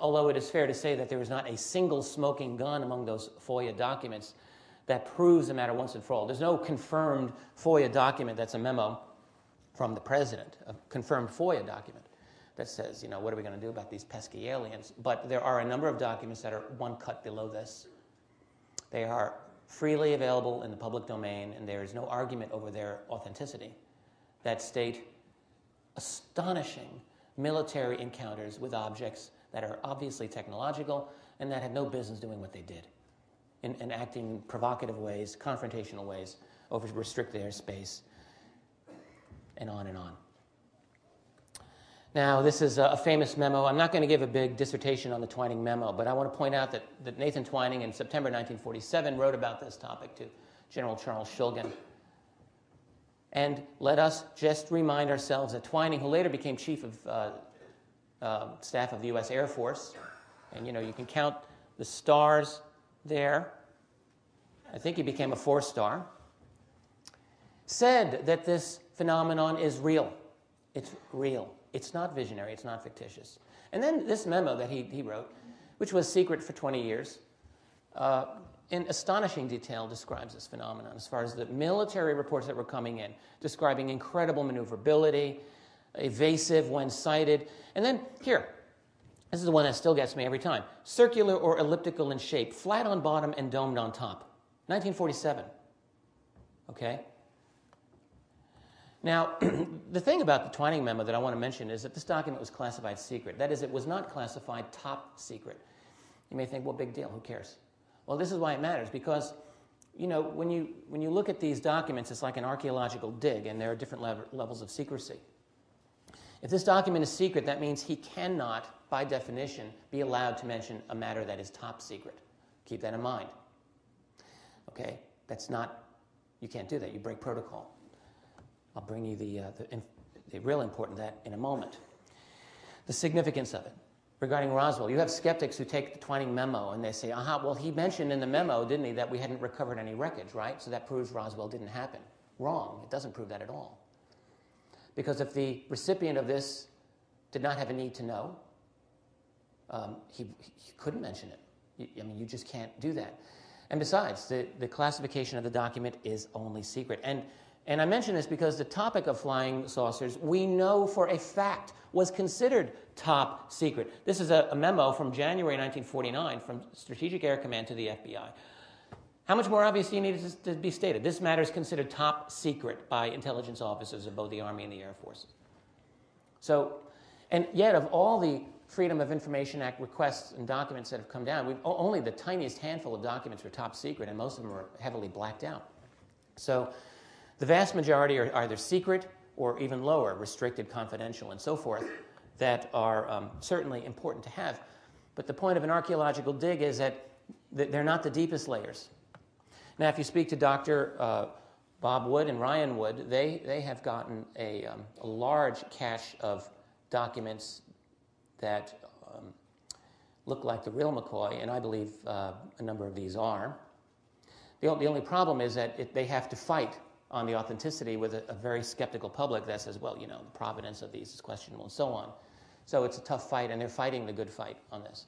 although it is fair to say that there was not a single smoking gun among those FOIA documents, that proves the matter once and for all. There's no confirmed FOIA document that's a memo from the president, a confirmed FOIA document that says, you know, what are we going to do about these pesky aliens? But there are a number of documents that are one cut below this. They are freely available in the public domain, and there is no argument over their authenticity that state astonishing military encounters with objects that are obviously technological and that had no business doing what they did and, and acting provocative ways, confrontational ways over restricted airspace, and on and on. Now, this is a famous memo. I'm not going to give a big dissertation on the Twining memo, but I want to point out that, that Nathan Twining in September 1947 wrote about this topic to General Charles Schulgen. And let us just remind ourselves that Twining, who later became chief of uh, uh, staff of the U.S. Air Force, and you know you can count the stars there. I think he became a four star. Said that this phenomenon is real. It's real. It's not visionary, it's not fictitious. And then this memo that he, he wrote, which was secret for 20 years, uh, in astonishing detail describes this phenomenon as far as the military reports that were coming in, describing incredible maneuverability, evasive when sighted. And then here, this is the one that still gets me every time circular or elliptical in shape, flat on bottom and domed on top. 1947. Okay? Now, the thing about the Twining memo that I want to mention is that this document was classified secret. That is, it was not classified top secret. You may think, well, big deal, who cares? Well, this is why it matters because, you know, when you, when you look at these documents, it's like an archaeological dig, and there are different lev- levels of secrecy. If this document is secret, that means he cannot, by definition, be allowed to mention a matter that is top secret. Keep that in mind. Okay? That's not, you can't do that. You break protocol. I'll bring you the, uh, the, the real important that in a moment. The significance of it regarding Roswell. You have skeptics who take the Twining memo and they say, aha, well, he mentioned in the memo, didn't he, that we hadn't recovered any wreckage, right? So that proves Roswell didn't happen. Wrong. It doesn't prove that at all. Because if the recipient of this did not have a need to know, um, he, he couldn't mention it. I mean, you just can't do that. And besides, the, the classification of the document is only secret. And and I mention this because the topic of flying saucers, we know for a fact, was considered top secret. This is a, a, memo from January 1949 from Strategic Air Command to the FBI. How much more obvious do you need it to be stated? This matter is considered top secret by intelligence officers of both the Army and the Air Force. So, and yet, of all the Freedom of Information Act requests and documents that have come down, we've, only the tiniest handful of documents were top secret, and most of them are heavily blacked out. So, the vast majority are either secret or even lower, restricted, confidential, and so forth, that are um, certainly important to have. But the point of an archaeological dig is that they're not the deepest layers. Now, if you speak to Dr. Uh, Bob Wood and Ryan Wood, they, they have gotten a, um, a large cache of documents that um, look like the real McCoy, and I believe uh, a number of these are. The, the only problem is that it, they have to fight on the authenticity with a, a, very skeptical public that says, well, you know, the provenance of these is questionable and so on. So it's a tough fight, and they're fighting the good fight on this.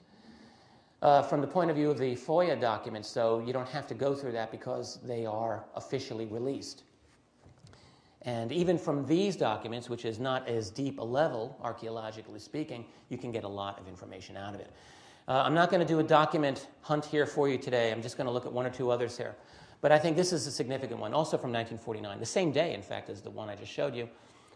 Uh, from the point of view of the FOIA documents, though, you don't have to go through that because they are officially released. And even from these documents, which is not as deep a level, archaeologically speaking, you can get a lot of information out of it. Uh, I'm not going to do a document hunt here for you today. I'm just going to look at one or two others here. But I think this is a significant one, also from 1949, the same day, in fact, as the one I just showed you,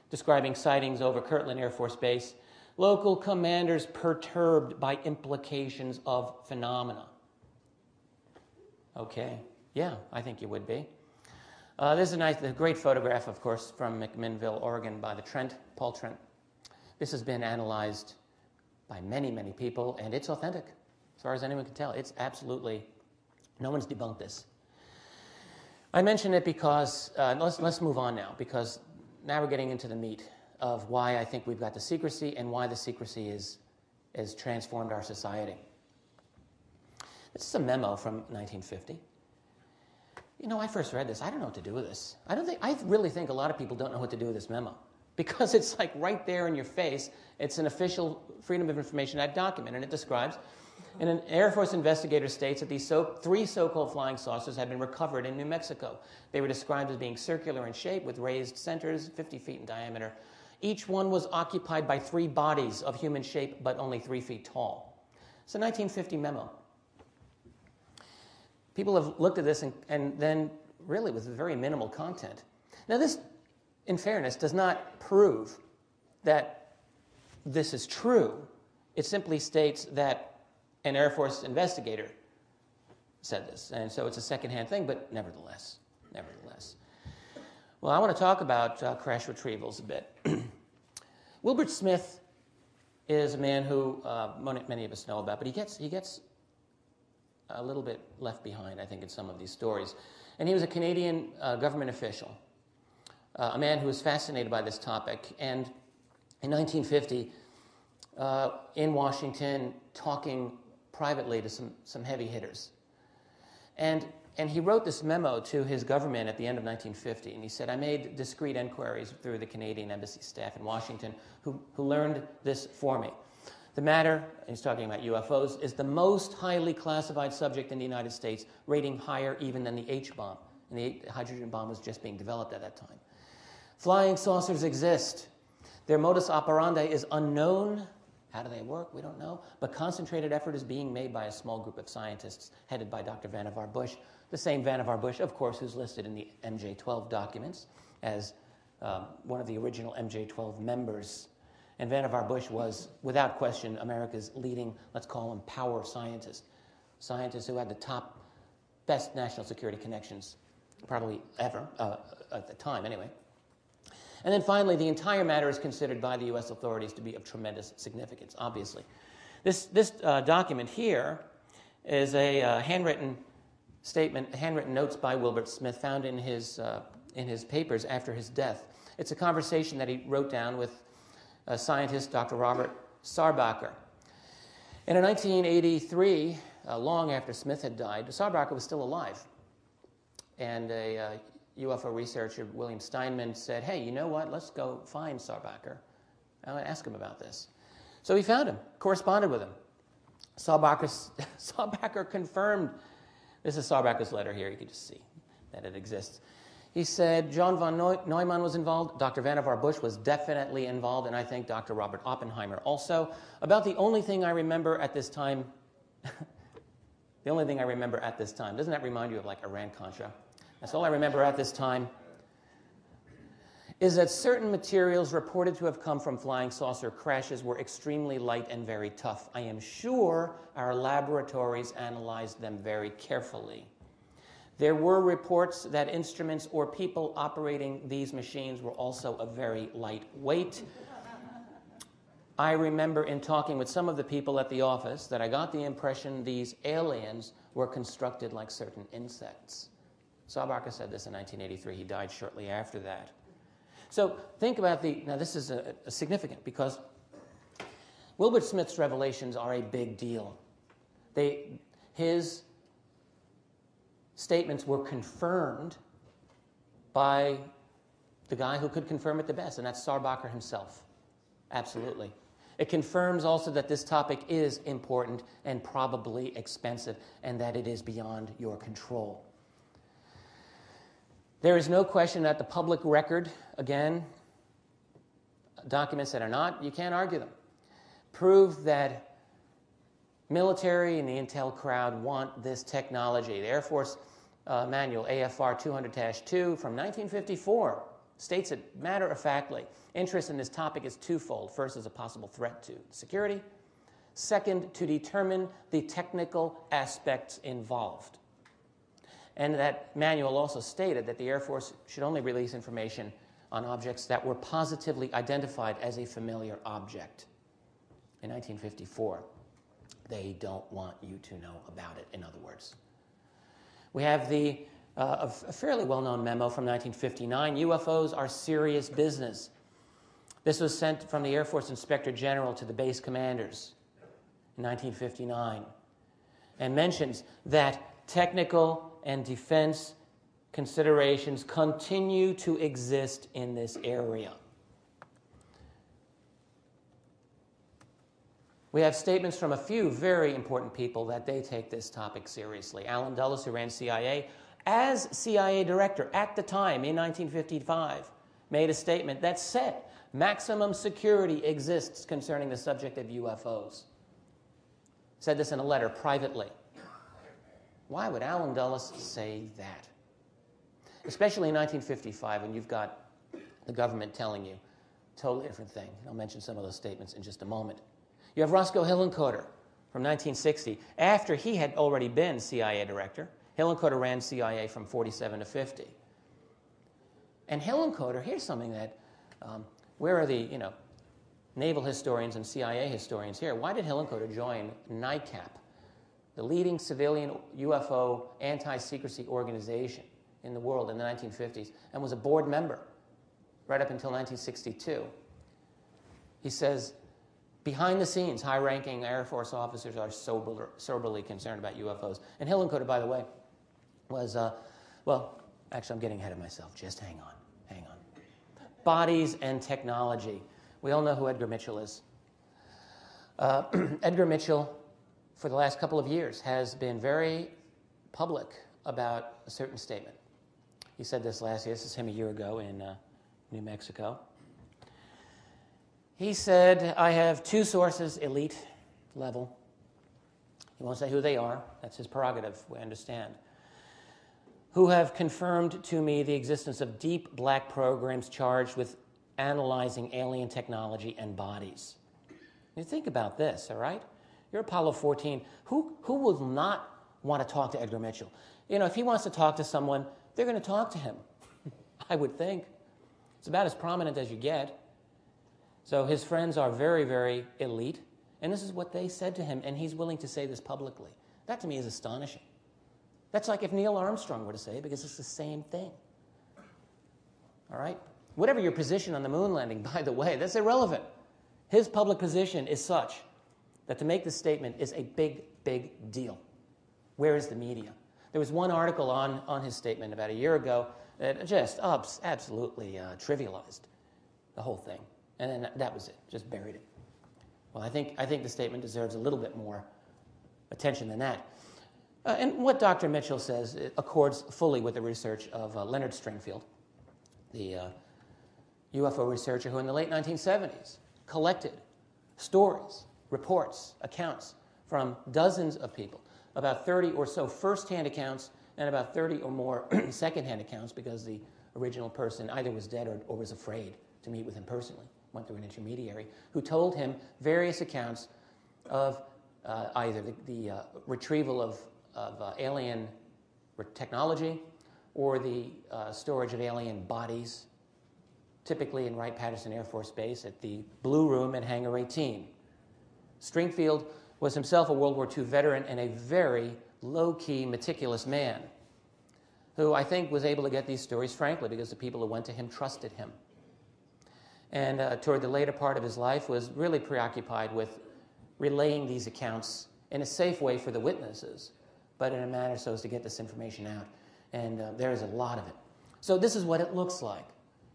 describing sightings over Kirtland Air Force Base. Local commanders perturbed by implications of phenomena. Okay, yeah, I think you would be. Uh, this is a nice, a great photograph, of course, from McMinnville, Oregon, by the Trent, Paul Trent. This has been analyzed by many, many people, and it's authentic, as far as anyone can tell. It's absolutely, no one's debunked this. I mention it because, uh, let's, let's move on now, because now we're getting into the meat of why I think we've got the secrecy and why the secrecy is, has transformed our society. This is a memo from 1950. You know, I first read this. I don't know what to do with this. I don't think. I really think a lot of people don't know what to do with this memo because it's like right there in your face. It's an official Freedom of Information Act document, and it describes And an Air Force investigator states that these so, three so called flying saucers had been recovered in New Mexico. They were described as being circular in shape with raised centers, 50 feet in diameter. Each one was occupied by three bodies of human shape, but only three feet tall. It's a 1950 memo. People have looked at this and, and then, really, with very minimal content. Now, this, in fairness, does not prove that this is true. It simply states that an Air Force investigator said this. And so it's a secondhand thing, but nevertheless, nevertheless. Well, I want to talk about uh, crash retrievals a bit. Wilbert Smith is a man who uh, many of us know about, but he gets, he gets a little bit left behind, I think, in some of these stories. And he was a Canadian uh, government official, uh, a man who was fascinated by this topic. And in 1950, uh, in Washington, talking privately to some, some heavy hitters. And, and he wrote this memo to his government at the end of 1950, and he said, I made discreet inquiries through the Canadian embassy staff in Washington who, who learned this for me. The matter, he's talking about UFOs, is the most highly classified subject in the United States, rating higher even than the H bomb. And the hydrogen bomb was just being developed at that time. Flying saucers exist. Their modus operandi is unknown how do they work? We don't know. But concentrated effort is being made by a small group of scientists headed by Dr. Vannevar Bush, the same Vannevar Bush, of course, who's listed in the MJ 12 documents as um, one of the original MJ 12 members. And Vannevar Bush was, without question, America's leading, let's call him power scientist. Scientist who had the top, best national security connections probably ever, uh, at the time anyway. And then finally, the entire matter is considered by the U.S. authorities to be of tremendous significance, obviously. This, this uh, document here is a uh, handwritten statement, handwritten notes by Wilbert Smith found in his, uh, in his papers after his death. It's a conversation that he wrote down with a scientist, Dr. Robert Sarbacher. In 1983, uh, long after Smith had died, Sarbacher was still alive. And a uh, UFO researcher William Steinman said, Hey, you know what? Let's go find Sarbacher and ask him about this. So he found him, corresponded with him. Sarbacher confirmed. This is Sarbacher's letter here. You can just see that it exists. He said John von Neumann was involved, Dr. Vannevar Bush was definitely involved, and I think Dr. Robert Oppenheimer also. About the only thing I remember at this time, the only thing I remember at this time, doesn't that remind you of like Iran Contra? That's all I remember at this time. Is that certain materials reported to have come from flying saucer crashes were extremely light and very tough. I am sure our laboratories analyzed them very carefully. There were reports that instruments or people operating these machines were also a very light weight. I remember in talking with some of the people at the office that I got the impression these aliens were constructed like certain insects. Sarbacher said this in 1983. He died shortly after that. So think about the. Now, this is a, a significant because Wilbert Smith's revelations are a big deal. They, his statements were confirmed by the guy who could confirm it the best, and that's Sarbacher himself. Absolutely. It confirms also that this topic is important and probably expensive, and that it is beyond your control. There is no question that the public record, again, documents that are not, you can't argue them, prove that military and the intel crowd want this technology. The Air Force uh, Manual, AFR 200 2 from 1954, states it matter of factly interest in this topic is twofold. First, as a possible threat to security, second, to determine the technical aspects involved. And that manual also stated that the Air Force should only release information on objects that were positively identified as a familiar object. In 1954, they don't want you to know about it, in other words. We have the uh, a fairly well known memo from 1959 UFOs are serious business. This was sent from the Air Force Inspector General to the base commanders in 1959 and mentions that technical and defense considerations continue to exist in this area. We have statements from a few very important people that they take this topic seriously. Allen Dulles, who ran CIA, as CIA director at the time in 1955, made a statement that said maximum security exists concerning the subject of UFOs. Said this in a letter privately. Why would Allen Dulles say that? Especially in 1955 when you've got the government telling you a totally different thing. I'll mention some of those statements in just a moment. You have Roscoe Hillenkoetter from 1960. After he had already been CIA director, Hillenkoetter ran CIA from 47 to 50. And Hillenkoetter, here's something that, um, where are the, you know, naval historians and CIA historians here? Why did Hillenkoetter join NICAP, the leading civilian UFO anti-secrecy organization in the world in the 1950s, and was a board member right up until 1962? He says, behind the scenes, high ranking Air Force officers are sober, soberly concerned about UFOs. And Hillenkoetter, by the way, was, uh, well, actually, I'm getting ahead of myself. Just hang on, hang on. Bodies and technology. We all know who Edgar Mitchell is. Uh, Edgar Mitchell, for the last couple of years, has been very public about a certain statement. He said this last year, this is him a year ago in uh, New Mexico. He said, I have two sources, elite level. He won't say who they are, that's his prerogative, we understand. Who have confirmed to me the existence of deep black programs charged with analyzing alien technology and bodies. You think about this, all right? You're Apollo 14. Who, who will not want to talk to Edgar Mitchell? You know, if he wants to talk to someone, they're going to talk to him, I would think. It's about as prominent as you get. So his friends are very, very elite. And this is what they said to him, and he's willing to say this publicly. That to me is astonishing. That's like if Neil Armstrong were to say it, because it's the same thing. All right? Whatever your position on the moon landing, by the way, that's irrelevant. His public position is such that to make this statement is a big, big deal. Where is the media? There was one article on, on his statement about a year ago that just ups, absolutely uh, trivialized the whole thing. And then that was it, just buried it. Well, I think, I think the statement deserves a little bit more attention than that. Uh, and what Dr. Mitchell says accords fully with the research of uh, Leonard Stringfield, the UFO uh, researcher who in the late 1970s collected stories, reports, accounts from dozens of people, about 30 or so first-hand accounts and about 30 or more second-hand accounts because the original person either was dead or, or was afraid to meet with him personally went through an intermediary, who told him various accounts of uh, either the, the uh, retrieval of, of uh, alien technology or the uh, storage of alien bodies, typically in Wright Patterson Air Force Base at the Blue Room in Hangar 18. Stringfield was himself a World War II veteran and a very low key, meticulous man who I think was able to get these stories, frankly, because the people who went to him trusted him and uh, toward the later part of his life was really preoccupied with relaying these accounts in a safe way for the witnesses, but in a manner so as to get this information out. And uh, there is a lot of it. So this is what it looks like.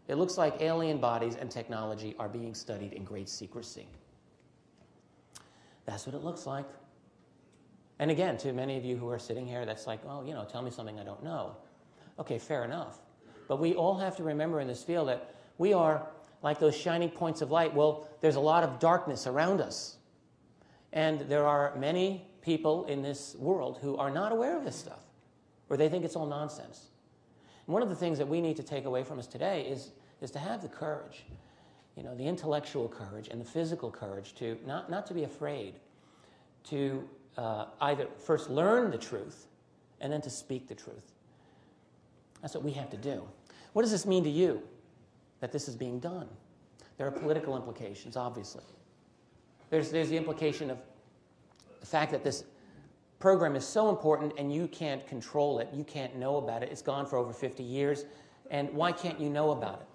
It looks like alien bodies and technology are being studied in great secrecy. That's what it looks like. And again, to many of you who are sitting here, that's like, oh, you know, tell me something I don't know. Okay, fair enough. But we all have to remember in this field that we are like those shining points of light? Well, there's a lot of darkness around us. And there are many people in this world who are not aware of this stuff, or they think it's all nonsense. And one of the things that we need to take away from us today is, is to have the courage, you know, the intellectual courage and the physical courage to not, not to be afraid, to uh, either first learn the truth and then to speak the truth. That's what we have to do. What does this mean to you? that this is being done. There are political implications, obviously. There's, there's the implication of the fact that this program is so important and you can't control it, you can't know about it. It's gone for over 50 years, and why can't you know about it?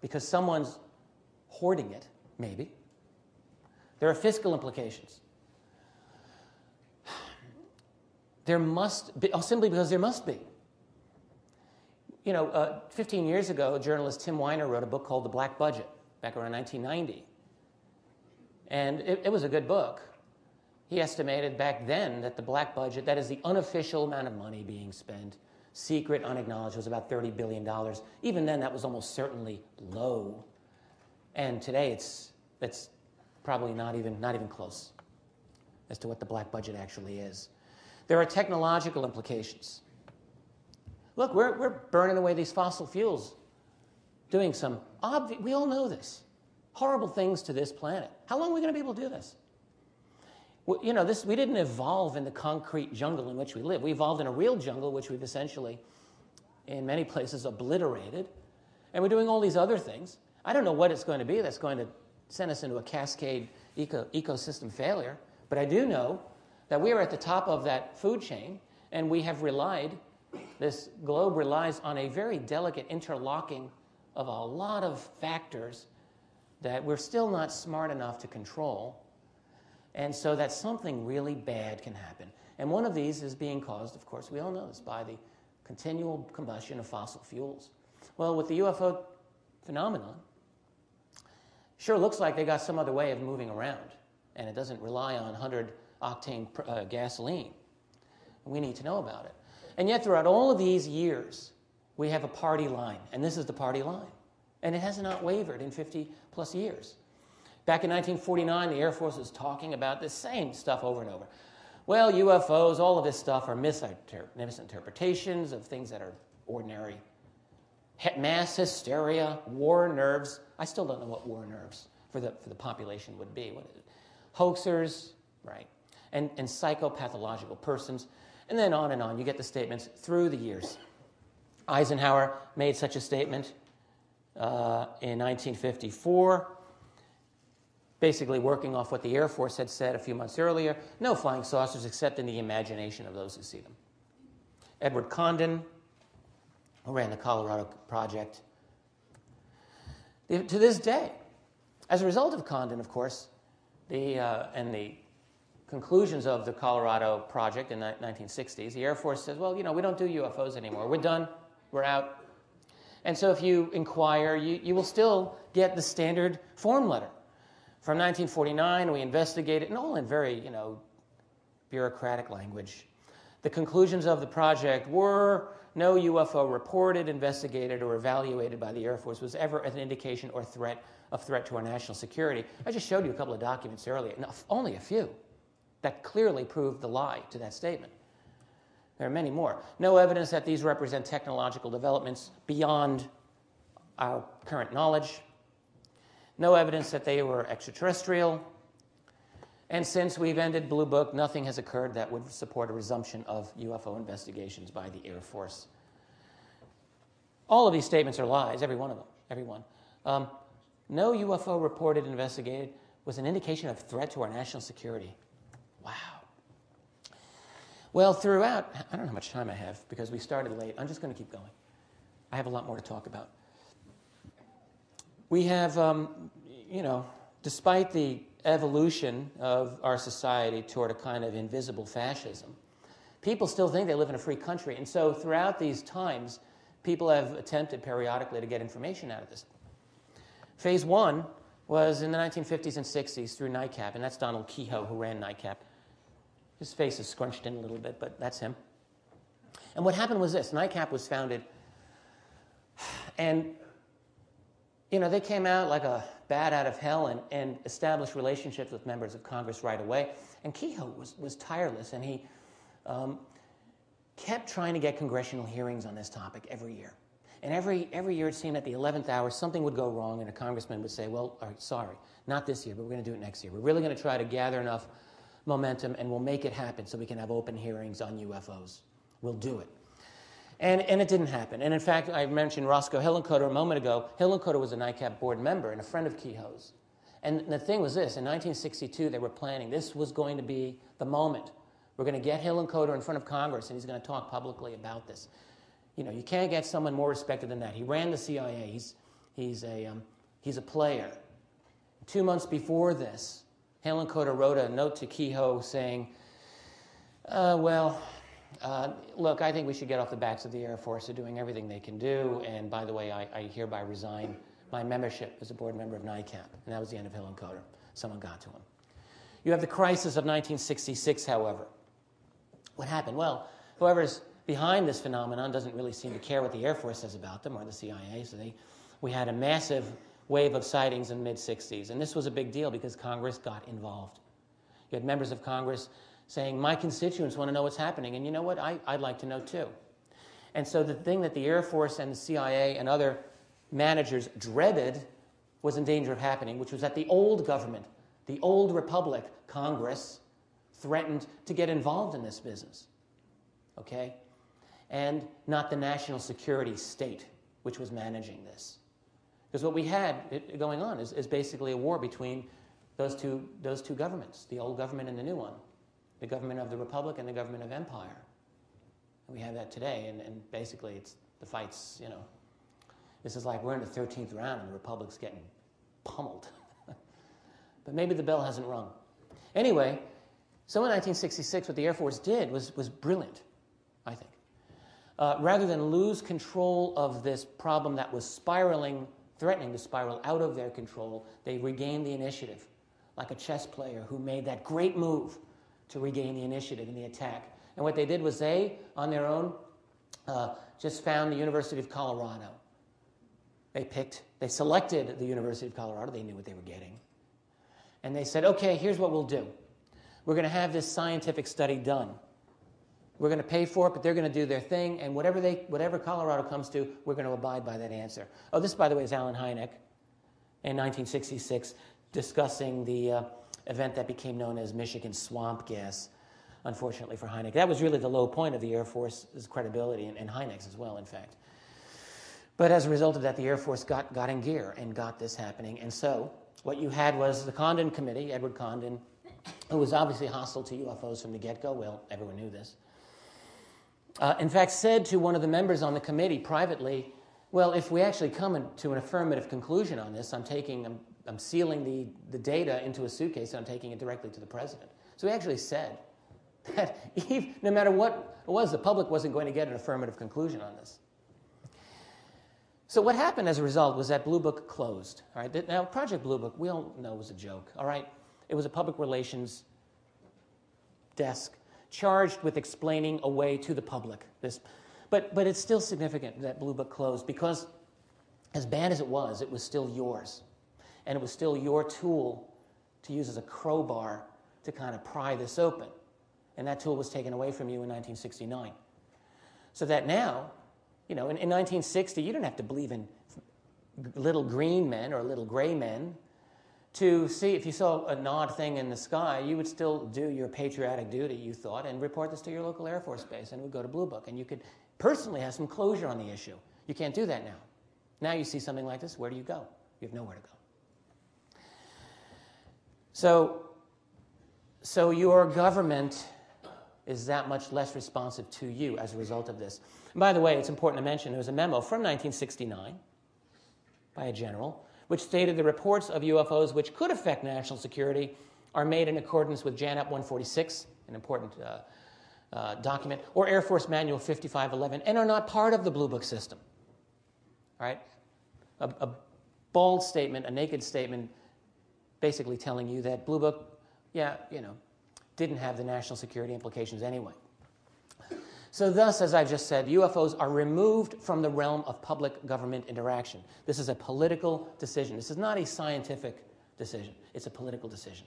Because someone's hoarding it, maybe. There are fiscal implications. There must be, oh, simply because there must be you know, uh, 15 years ago, journalist Tim Weiner wrote a book called The Black Budget, back around 1990. And it, it was a good book. He estimated back then that the black budget, that is the unofficial amount of money being spent, secret, unacknowledged, was about $30 billion. Even then, that was almost certainly low. And today, it's, it's probably not even, not even close as to what the black budget actually is. There are technological implications. Look, we're, we're burning away these fossil fuels, doing some obvious, we all know this, horrible things to this planet. How long are we going to be able to do this? You know, this, we didn't evolve in the concrete jungle in which we live. We evolved in a real jungle, which we've essentially, in many places, obliterated. And we're doing all these other things. I don't know what it's going to be that's going to send us into a cascade eco, ecosystem failure, but I do know that we are at the top of that food chain, and we have relied, this globe relies on a very delicate interlocking of a lot of factors that we're still not smart enough to control and so that something really bad can happen. And one of these is being caused, of course, we all know this, by the continual combustion of fossil fuels. Well, with the UFO phenomenon, sure looks like they got some other way of moving around, and it doesn't rely on 100 octane uh, gasoline. We need to know about it. And yet, throughout all of these years, we have a party line, and this is the party line. And it has not wavered in 50 plus years. Back in 1949, the Air Force was talking about the same stuff over and over. Well, UFOs, all of this stuff are misinterpretations of things that are ordinary. Mass hysteria, war nerves. I still don't know what war nerves for the, for the population would be. What is it? Hoaxers, right? And, and psychopathological persons. And then on and on. You get the statements through the years. Eisenhower made such a statement uh, in 1954 basically working off what the Air Force had said a few months earlier no flying saucers except in the imagination of those who see them. Edward Condon, who ran the Colorado Project, to this day, as a result of Condon, of course, the, uh, and the conclusions of the Colorado Project in the 1960s, the Air Force says, well, you know, we don't do UFOs anymore. We're done. We're out. And so if you inquire, you, you will still get the standard form letter from 1949, we investigated, and all in very, you know, bureaucratic language. The conclusions of the project were no UFO reported, investigated, or evaluated by the Air Force was ever an indication or threat of threat to our national security. I just showed you a couple of documents earlier, only a few, that clearly proved the lie to that statement. There are many more. No evidence that these represent technological developments beyond our current knowledge no evidence that they were extraterrestrial. And since we've ended Blue Book, nothing has occurred that would support a resumption of UFO investigations by the Air Force. All of these statements are lies, every one of them, every one. Um, no UFO reported investigated was an indication of threat to our national security. Wow. Well, throughout, I don't know how much time I have because we started late. I'm just going to keep going. I have a lot more to talk about we have, um, you know, despite the evolution of our society toward a kind of invisible fascism, people still think they live in a free country. And so throughout these times, people have attempted periodically to get information out of this. Phase one was in the 1950s and 60s through NICAP, and that's Donald Keyhoe who ran NICAP. His face is scrunched in a little bit, but that's him. And what happened was this NICAP was founded, and you know, they came out like a bat out of hell and, and established relationships with members of Congress right away. And Keyhoe was, was tireless, and he um, kept trying to get congressional hearings on this topic every year. And every, every year it seemed at the 11th hour something would go wrong, and a congressman would say, Well, sorry, not this year, but we're going to do it next year. We're really going to try to gather enough momentum, and we'll make it happen so we can have open hearings on UFOs. We'll do it. And, and it didn't happen. And in fact, I mentioned Roscoe Hillenkoetter a moment ago. Hillenkoetter was a NICAP board member and a friend of Keyhoe's. And the thing was this in 1962, they were planning, this was going to be the moment. We're going to get Hillenkoetter in front of Congress, and he's going to talk publicly about this. You know, you can't get someone more respected than that. He ran the CIA, he's, he's, a, um, he's a player. Two months before this, Hillenkoetter wrote a note to Keyhoe saying, uh, well, uh, look, I think we should get off the backs of the Air Force. They're doing everything they can do. And by the way, I, I hereby resign my membership as a board member of NICAP. And that was the end of Hillenkoetter. someone got to him. You have the crisis of 1966, however. What happened? Well, whoever's behind this phenomenon doesn't really seem to care what the Air Force says about them or the CIA, so they, we had a massive wave of sightings in the mid 60s. And this was a big deal because Congress got involved. You had members of Congress saying, My constituents want to know what's happening. And you know what? I, I'd like to know too. And so the thing that the Air Force and the CIA and other managers dreaded was in danger of happening, which was that the old government, the old republic, Congress, threatened to get involved in this business. Okay? And not the national security state, which was managing this. Because what we had uh, going on is, is basically a war between those two, those two governments, the old government and the new one, the government of the republic and the government of empire. And we have that today, and, and basically it's the fights, you know. This is like we're in the 13th round and the republic's getting pummeled. but maybe the bell hasn't rung. Anyway, so in 1966, what the Air Force did was, was brilliant, I think. Uh, rather than lose control of this problem that was spiraling, threatening to spiral out of their control, they regained the initiative, like a chess player who made that great move to regain the initiative in the attack. And what they did was they, on their own, uh, just found the University of Colorado. They picked, they selected the University of Colorado. They knew what they were getting. And they said, okay, here's what we'll do. We're going to have this scientific study done. We're going to pay for it, but they're going to do their thing, and whatever, they, whatever Colorado comes to, we're going to abide by that answer. Oh, this, by the way, is Allen Hynek in 1966 discussing the uh, event that became known as Michigan swamp gas, unfortunately for Hynek. That was really the low point of the Air Force's credibility, and, and Hynek's as well, in fact. But as a result of that, the Air Force got, got in gear and got this happening. And so, what you had was the Condon Committee, Edward Condon, who was obviously hostile to UFOs from the get go. Well, everyone knew this uh, in fact, said to one of the members on the committee privately, Well, if we actually come to an affirmative conclusion on this, I'm taking, I'm, I'm sealing the, the data into a suitcase and I'm taking it directly to the president. So he actually said that no matter what it was, the public wasn't going to get an affirmative conclusion on this. So what happened as a result was that Blue Book closed. All right? Now, Project Blue Book, we all know was a joke. All right? It was a public relations desk charged with explaining away to the public this. But, but it's still significant that Blue Book closed because, as bad as it was, it was still yours. And it was still your tool to use as a crowbar to kind of pry this open. And that tool was taken away from you in 1969. So that now, you know, in, in 1960, you didn't have to believe in little green men or little gray men to see if you saw an odd thing in the sky, you would still do your patriotic duty, you thought, and report this to your local Air Force base, and it would go to Blue Book. And you could personally have some closure on the issue. You can't do that now. Now you see something like this, where do you go? You have nowhere to go. So, so your government is that much less responsive to you as a result of this. And by the way, it's important to mention there was a memo from 1969 by a general which stated the reports of UFOs which could affect national security are made in accordance with JANAP 146, an important uh, uh, document, or Air Force Manual 5511, and are not part of the Blue Book system. All right? A, a bald statement, a naked statement, basically telling you that Blue Book, yeah, you know, didn't have the national security implications anyway. So, thus, as I've just said, UFOs are removed from the realm of public government interaction. This is a political decision. This is not a scientific decision, it's a political decision.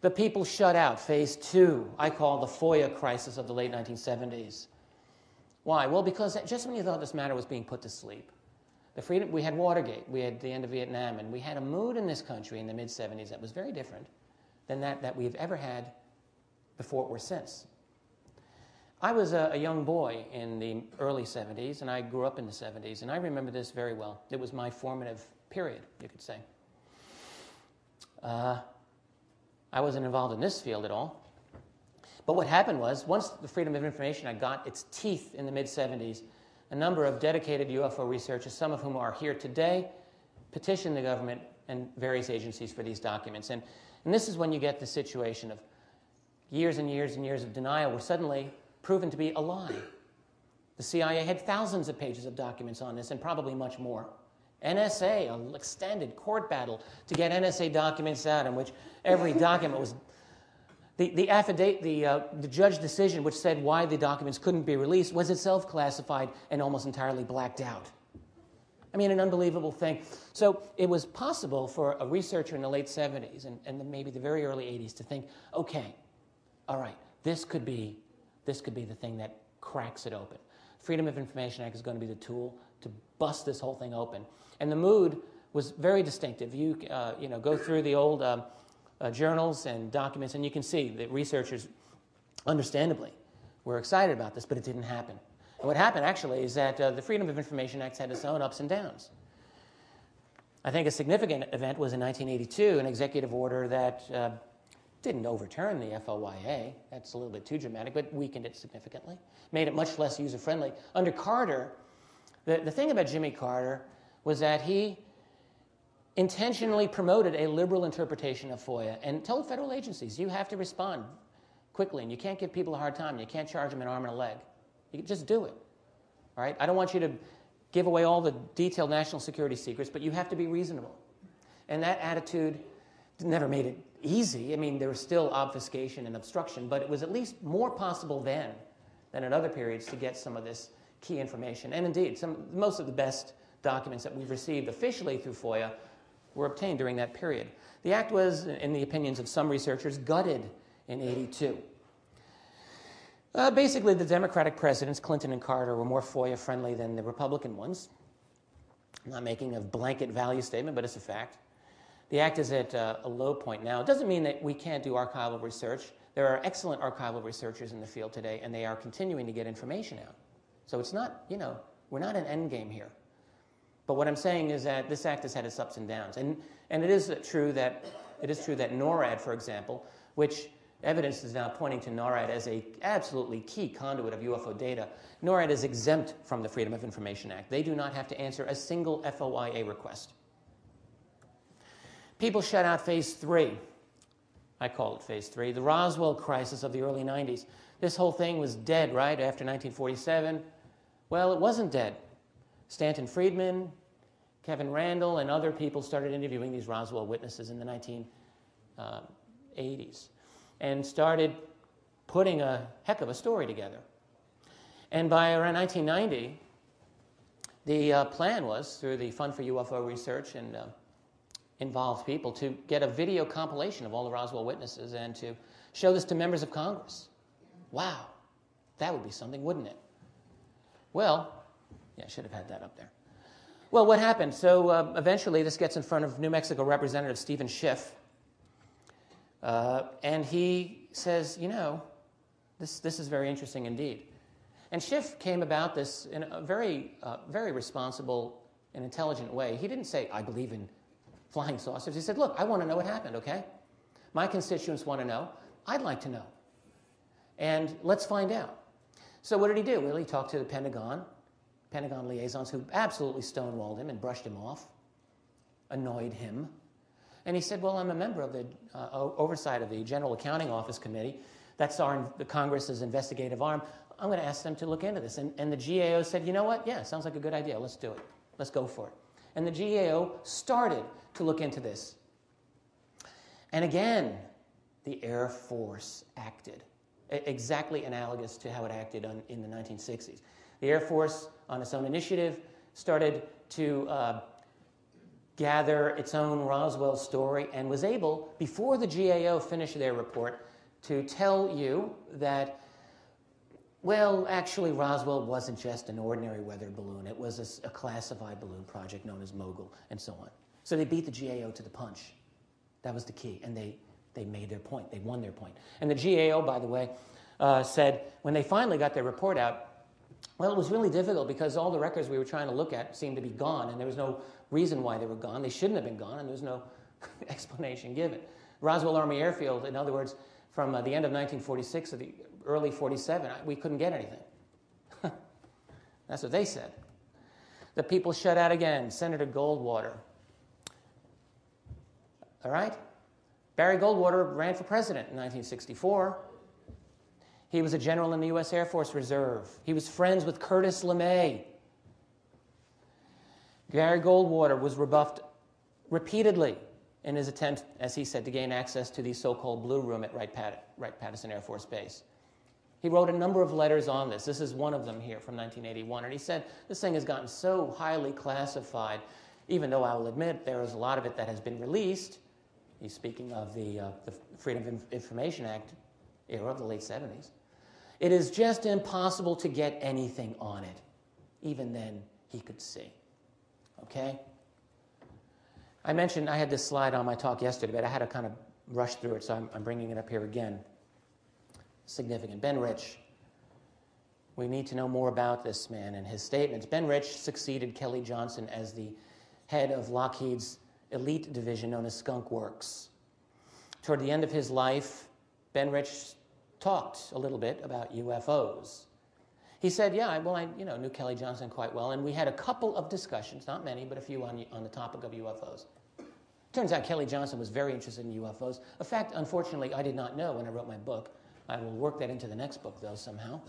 The people shut out, phase two, I call the FOIA crisis of the late 1970s. Why? Well, because just when you thought this matter was being put to sleep, the freedom, we had Watergate, we had the end of Vietnam, and we had a mood in this country in the mid 70s that was very different than that that we've ever had before or since. I was a, a, young boy in the early 70s, and I grew up in the 70s, and I remember this very well. It was my formative period, you could say. Uh, I wasn't involved in this field at all. But what happened was, once the Freedom of Information Act got its teeth in the mid 70s, a number of dedicated UFO researchers, some of whom are here today, petitioned the government and various agencies for these documents. And, and this is when you get the situation of years and years and years of denial, where suddenly proven to be a lie. The CIA had thousands of pages of documents on this and probably much more. NSA, an extended court battle to get NSA documents out, in which every document was. The, the affidavit, the, uh, the judge decision, which said why the documents couldn't be released, was itself classified and almost entirely blacked out. I mean, an unbelievable thing. So it was possible for a researcher in the late 70s and, and maybe the very early 80s to think, okay, all right, this could be, this could be the thing that cracks it open. Freedom of Information Act is going to be the tool to bust this whole thing open. And the mood was very distinctive. You, uh, you know, go through the old um, uh, journals and documents, and you can see that researchers, understandably, were excited about this, but it didn't happen. And what happened actually is that uh, the Freedom of Information Act had its own ups and downs. I think a significant event was in 1982, an executive order that uh, didn't overturn the FOIA. That's a little bit too dramatic, but weakened it significantly, made it much less user friendly. Under Carter, the, the thing about Jimmy Carter was that he intentionally promoted a liberal interpretation of FOIA and told federal agencies, you have to respond quickly, and you can't give people a hard time. You can't charge them an arm and a leg. You just do it. All right? I don't want you to give away all the detailed national security secrets, but you have to be reasonable. And that attitude never made it easy. I mean, there was still obfuscation and obstruction, but it was at least more possible then than at other periods to get some of this key information. And indeed, some, most of the best documents that we've received officially through FOIA were obtained during that period. The act was, in the opinions of some researchers, gutted in 82. Uh, basically, the Democratic presidents, Clinton and Carter, were more FOIA friendly than the Republican ones. I'm not making a blanket value statement, but it's a fact. The act is at uh, a low point now. It doesn't mean that we can't do archival research. There are excellent archival researchers in the field today, and they are continuing to get information out. So it's not, you know, we're not an end game here. But what I'm saying is that this act has had its ups and downs. And, and it is true that it is true that NORAD, for example, which Evidence is now pointing to NORAD as a absolutely key conduit of UFO data. NORAD is exempt from the Freedom of Information Act. They do not have to answer a single FOIA request. People shut out phase three. I call it phase three. The Roswell crisis of the early 90s. This whole thing was dead, right, after 1947? Well, it wasn't dead. Stanton Friedman, Kevin Randle, and other people started interviewing these Roswell witnesses in the 1980s. Uh, and started putting a heck of a story together. And by around 1990, the uh, plan was, through the Fund for UFO Research and uh, involved people, to get a video compilation of all the Roswell witnesses and to show this to members of Congress. Wow, that would be something, wouldn't it? Well, yeah, I should have had that up there. Well, what happened? So uh, eventually, this gets in front of New Mexico Representative Steven Schiff, uh, and he says, you know, this, this is very interesting indeed. And Schiff came about this in a very, uh, very responsible and intelligent way. He didn't say, I believe in flying saucers. He said, look, I want to know what happened, okay? My constituents want to know. I'd like to know. And let's find out. So what did he do? Well, he talked to the Pentagon, Pentagon liaisons who absolutely stonewalled him and brushed him off, annoyed him. And he said, Well, I'm a member of the uh, oversight of the General Accounting Office Committee. That's our, the Congress's investigative arm. I'm going to ask them to look into this. And, and the GAO said, You know what? Yeah, sounds like a good idea. Let's do it. Let's go for it. And the GAO started to look into this. And again, the Air Force acted exactly analogous to how it acted on, in the 1960s. The Air Force, on its own initiative, started to uh, gather its own Roswell story and was able, before the GAO finished their report, to tell you that, well, actually, Roswell wasn't just an ordinary weather balloon. It was a, a classified balloon project known as Mogul, and so on. So they beat the GAO to the punch. That was the key. And they, they made their point. They won their point. And the GAO, by the way, uh, said when they finally got their report out, well, it was really difficult because all the records we were trying to look at seemed to be gone, and there was no reason why they were gone. They shouldn't have been gone, and there was no explanation given. Roswell Army Airfield, in other words, from uh, the end of 1946 to the early 47, we couldn't get anything. That's what they said. The people shut out again. Senator Goldwater. All right? Barry Goldwater ran for president in 1964. He was a general in the U.S. Air Force Reserve. He was friends with Curtis LeMay. Barry Goldwater was rebuffed repeatedly in his attempt, as he said, to gain access to the so called Blue Room at Wright Patterson Air Force Base. He wrote a number of letters on this. This is one of them here from 1981. And he said, This thing has gotten so highly classified, even though I will admit there is a lot of it that has been released. He's speaking of the, uh, the Freedom of Information Act era of the late 70s. It is just impossible to get anything on it. Even then, he could see. Okay? I mentioned I had this slide on my talk yesterday, but I had to kind of rush through it, so I'm, I'm bringing it up here again. Significant. Ben Rich. We need to know more about this man and his statements. Ben Rich succeeded Kelly Johnson as the head of Lockheed's elite division known as Skunk Works. Toward the end of his life, Ben Rich talked a little bit about UFOs. He said, Yeah, well, I you know, knew Kelly Johnson quite well, and we had a couple of discussions, not many, but a few on, on the topic of UFOs. Turns out Kelly Johnson was very interested in UFOs. A fact, unfortunately, I did not know when I wrote my book. I will work that into the next book, though, somehow.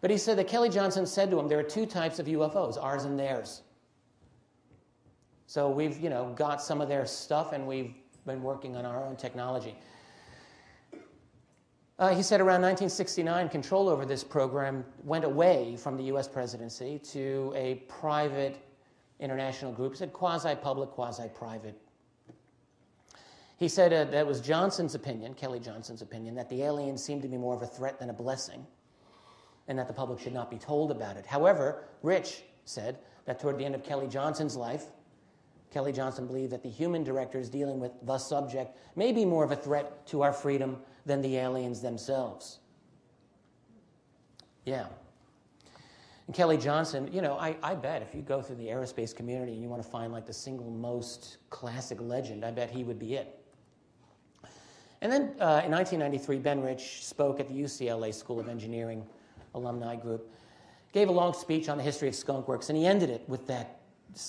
But he said that Kelly Johnson said to him, There are two types of UFOs, ours and theirs. So we've, you know, got some of their stuff and we've been working on our own technology. Uh, he said around 1969, control over this program went away from the US presidency to a private international group. He said quasi public, quasi private. He said uh, that was Johnson's opinion, Kelly Johnson's opinion, that the aliens seemed to be more of a threat than a blessing, and that the public should not be told about it. However, Rich said that toward the end of Kelly Johnson's life, Kelly Johnson believed that the human directors dealing with the subject may be more of a threat to our freedom than the aliens themselves. Yeah. And Kelly Johnson, you know, I, I bet if you go through the aerospace community and you want to find like the single most classic legend, I bet he would be it. And then uh, in 1993, Ben Rich spoke at the UCLA School of Engineering alumni group, gave a long speech on the history of Skunk Works, and he ended it with that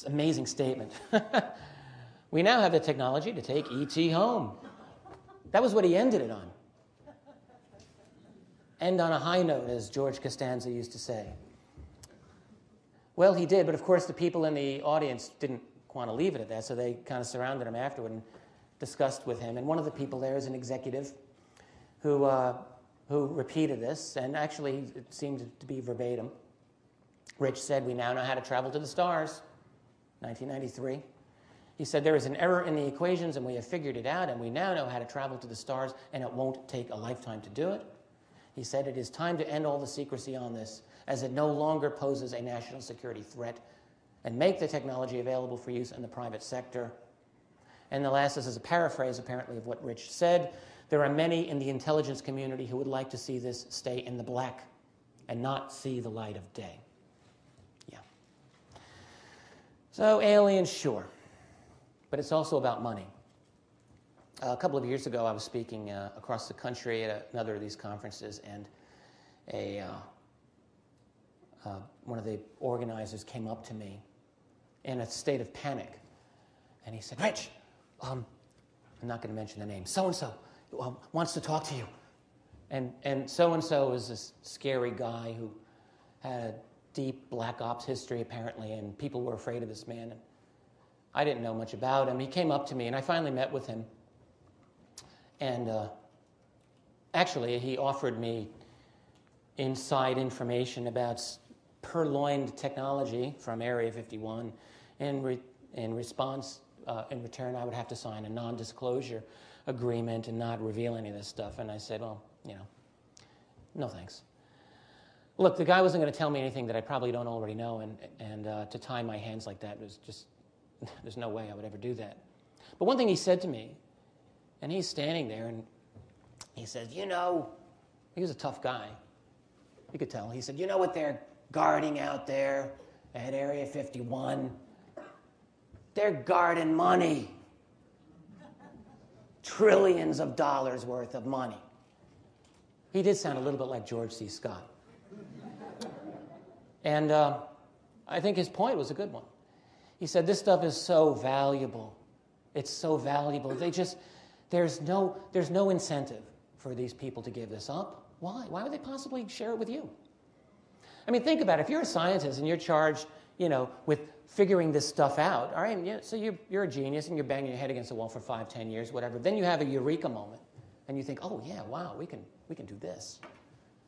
amazing statement. we now have the technology to take ET home. That was what he ended it on. End on a high note, as George Costanza used to say. Well, he did, but of course, the people in the audience didn't want to leave it at that, so they kind of surrounded him afterward and discussed with him. And one of the people there is an executive who, uh, who repeated this, and actually, it seemed to be verbatim. Rich said, We now know how to travel to the stars. 1993. He said, There is an error in the equations, and we have figured it out, and we now know how to travel to the stars, and it won't take a lifetime to do it. He said, It is time to end all the secrecy on this, as it no longer poses a national security threat, and make the technology available for use in the private sector. And the last, this is a paraphrase apparently of what Rich said. There are many in the intelligence community who would like to see this stay in the black and not see the light of day. Yeah. So, aliens, sure. But it's also about money. A couple of years ago, I was speaking uh, across the country at another of these conferences, and a, uh, uh one of the organizers came up to me in a state of panic. And he said, Rich, um, I'm not going to mention the name, so and so wants to talk to you. And so and so is this scary guy who had a deep black ops history, apparently, and people were afraid of this man. And I didn't know much about him. He came up to me, and I finally met with him. And uh, actually, he offered me inside information about purloined technology from Area 51. In, re- in response, uh, in return, I would have to sign a non disclosure agreement and not reveal any of this stuff. And I said, well, you know, no thanks. Look, the guy wasn't going to tell me anything that I probably don't already know, and, and uh, to tie my hands like that was just, there's no way I would ever do that. But one thing he said to me, and he's standing there, and he says, You know, he was a tough guy. You could tell. He said, You know what they're guarding out there at Area 51? They're guarding money. Trillions of dollars worth of money. He did sound a little bit like George C. Scott. And uh, I think his point was a good one. He said, This stuff is so valuable. It's so valuable. They just, there's no, there's no incentive for these people to give this up. Why? Why would they possibly share it with you? I mean, think about it. If you're a scientist and you're charged, you know, with figuring this stuff out. All right, so you're, you're a genius and you're banging your head against the wall for five, ten years, whatever. Then you have a eureka moment and you think, oh, yeah, wow, we can, we can do this.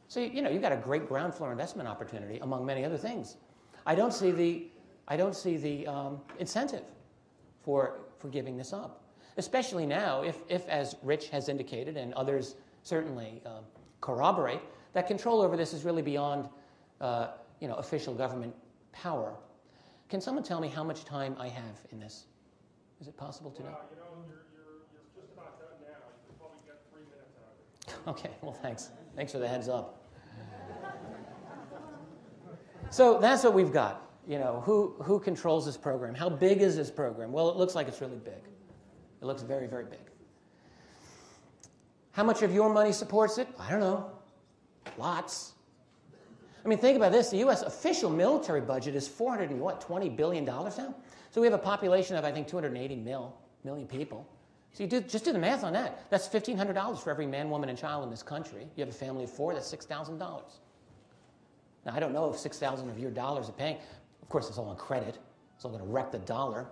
So, you know, you've got a great ground floor investment opportunity, among many other things. I don't see the, I don't see the um, incentive for, for giving this up, especially now, if, if, as Rich has indicated and others certainly um, corroborate, that control over this is really beyond uh, you know, official government power. Can someone tell me how much time I have in this? Is it possible to know? You know, you're, you're, you're just about done now. You probably get three minutes out of it. Okay, well, thanks. Thanks for the heads up. So that's what we've got. You know, who, who controls this program? How big is this program? Well, it looks like it's really big. It looks very, very big. How much of your money supports it? I don't know. Lots. I mean, think about this. The U.S. official military budget is 400 and what, 20 billion dollars now? So we have a population of, I think, 280 mil, million people. So you do, just do the math on that. That's $1,500 for every man, woman, and child in this country. You have a family of four, that's $6,000. Now, I don't know if 6,000 of your dollars are paying. Of course, it's all on credit. It's all going to wreck the dollar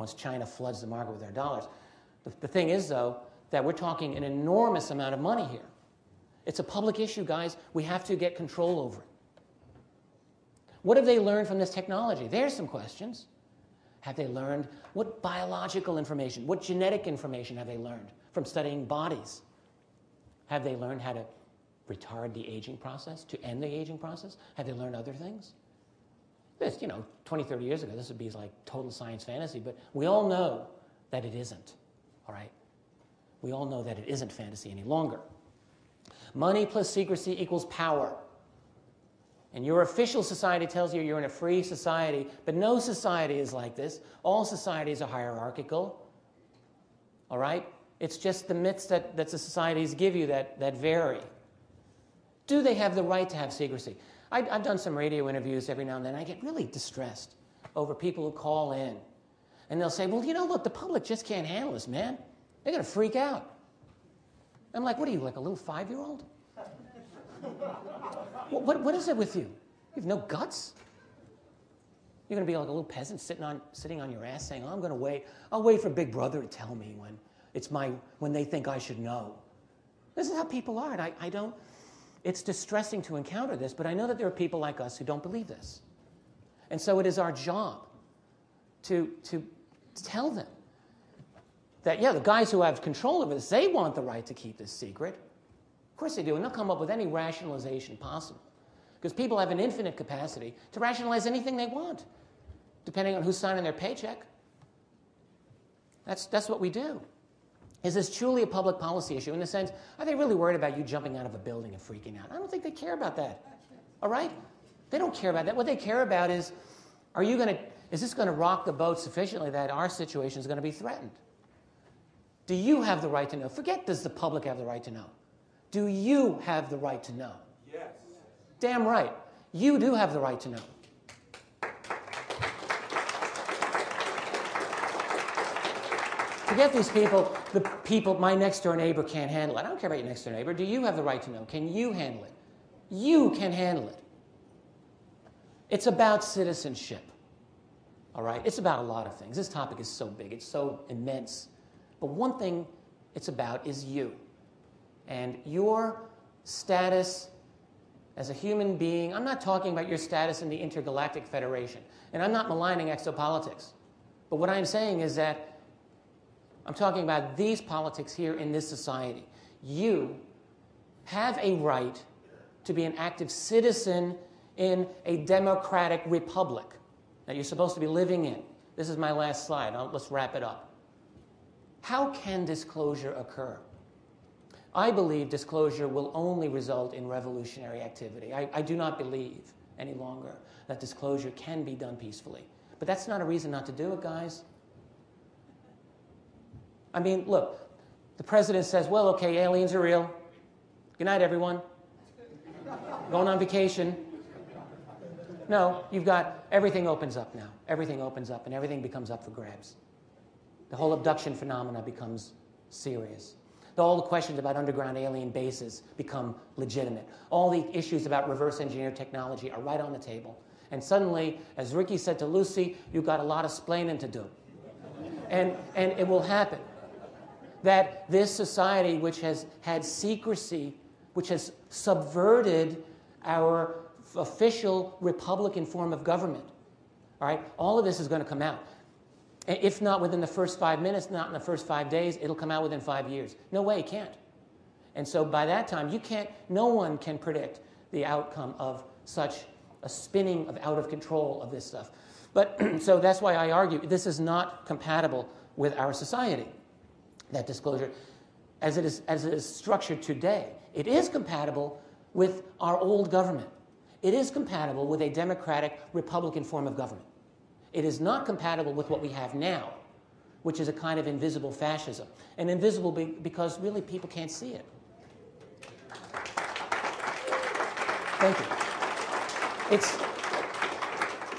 once China floods the market with their dollars. The, the thing is, though, that we're talking an enormous amount of money here. It's a public issue, guys. We have to get control over it. What have they learned from this technology? There's some questions. Have they learned what biological information, what genetic information have they learned from studying bodies? Have they learned how to retard the aging process, to end the aging process? Have they learned other things? This, you know, 20, 30 years ago, this would be like total science fantasy, but we all know that it isn't, all right? We all know that it isn't fantasy any longer. Money plus secrecy equals power. And your official society tells you you're in a free society, but no society is like this. All societies are hierarchical. All right? It's just the myths that, that the societies give you that, that vary. Do they have the right to have secrecy? I, I've done some radio interviews every now and then. I get really distressed over people who call in. And they'll say, well, you know, look, the public just can't handle this, man. They're going to freak out. I'm like, what are you, like a little five year old? what, what, what is it with you? You have no guts? You're going to be like a little peasant sitting on, sitting on your ass saying, oh, I'm going to wait. I'll wait for Big Brother to tell me when, it's my, when they think I should know. This is how people are. And I, I don't, it's distressing to encounter this, but I know that there are people like us who don't believe this. And so it is our job to, to tell them that, yeah, the guys who have control over this, they want the right to keep this secret. Of course they do, and they'll come up with any rationalization possible. Because people have an infinite capacity to rationalize anything they want, depending on who's signing their paycheck. That's, that's what we do. Is this truly a public policy issue in the sense, are they really worried about you jumping out of a building and freaking out? I don't think they care about that. All right? They don't care about that. What they care about is, are you going to, is this going to rock the boat sufficiently that our situation is going to be threatened? Do you have the right to know? Forget does the public have the right to know. Do you have the right to know? Yes. Damn right. You do have the right to know. Forget these people, the people, my next door neighbor can't handle it. I don't care about your next door neighbor. Do you have the right to know? Can you handle it? You can handle it. It's about citizenship. All right? It's about a lot of things. This topic is so big, it's so immense. But one thing it's about is you and your status as a human being. I'm not talking about your status in the Intergalactic Federation, and I'm not maligning exopolitics. But what I'm saying is that I'm talking about these politics here in this society. You have a right to be an active citizen in a democratic republic that you're supposed to be living in. This is my last slide. I'll, let's wrap it up. How can disclosure occur? I believe disclosure will only result in revolutionary activity. I, I, do not believe any longer that disclosure can be done peacefully. But that's not a reason not to do it, guys. I mean, look, the president says, well, okay, aliens are real. Good night, everyone. Going on vacation. No, you've got everything opens up now. Everything opens up and everything becomes up for grabs. The whole abduction phenomena becomes serious. All the questions about underground alien bases become legitimate. All the issues about reverse engineered technology are right on the table. And suddenly, as Ricky said to Lucy, you've got a lot of splaining to do. And, and it will happen. That this society, which has had secrecy, which has subverted our official Republican form of government, all right, all of this is going to come out. If not within the first five minutes, not in the first five days, it'll come out within five years. No way, it can't. And so by that time, you can't, no one can predict the outcome of such a spinning of out of control of this stuff. But so that's why I argue this is not compatible with our society, that disclosure, as it is, as it is structured today. It is compatible with our old government. It is compatible with a democratic Republican form of government. It is not compatible with what we have now, which is a kind of invisible fascism. And invisible be- because really people can't see it. Thank you. It's,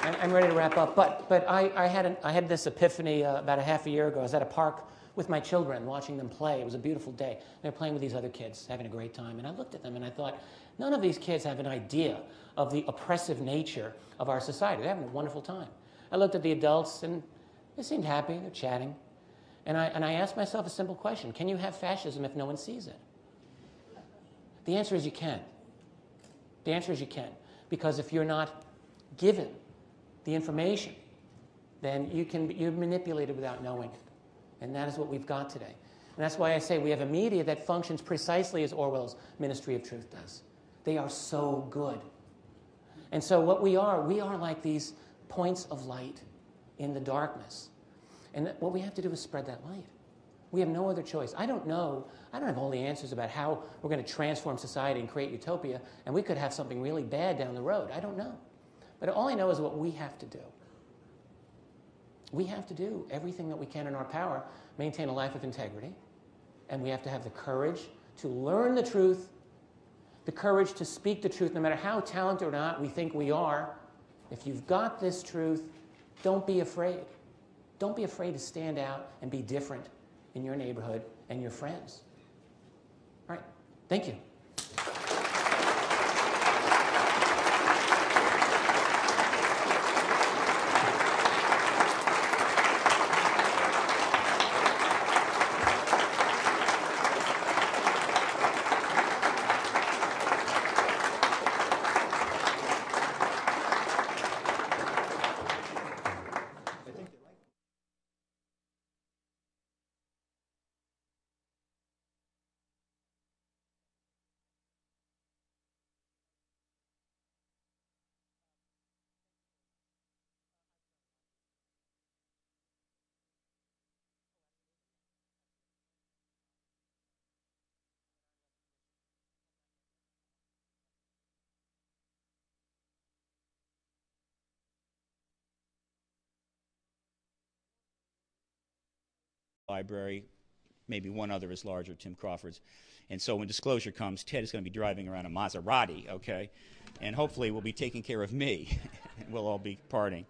I'm ready to wrap up, but, but I, I, had, an, I had this epiphany uh, about a half a year ago. I was at a park with my children watching them play. It was a beautiful day. They're playing with these other kids, having a great time. And I looked at them and I thought, none of these kids have an idea of the oppressive nature of our society. They're having a wonderful time. I looked at the adults and they seemed happy, they're chatting. And I, and I asked myself a simple question Can you have fascism if no one sees it? The answer is you can. The answer is you can. Because if you're not given the information, then you can you're manipulated without knowing it. And that is what we've got today. And that's why I say we have a media that functions precisely as Orwell's Ministry of Truth does. They are so good. And so what we are, we are like these points of light in the darkness. And what we have to do is spread that light. We have no other choice. I don't know, I don't have all the answers about how we're going to transform society and create utopia, and we could have something really bad down the road. I don't know. But all I know is what we have to do. We have to do everything that we can in our power, maintain a life of integrity, and we have to have the courage to learn the truth, the courage to speak the truth, no matter how talented or not we think we are, if you've got this truth, don't be afraid. Don't be afraid to stand out and be different in your neighborhood and your friends. All right. Thank you. Library. Maybe one other is larger, Tim Crawford's. And so when disclosure comes, Ted is going to be driving around a Maserati, okay? And hopefully we'll be taking care of me. we'll all be parting.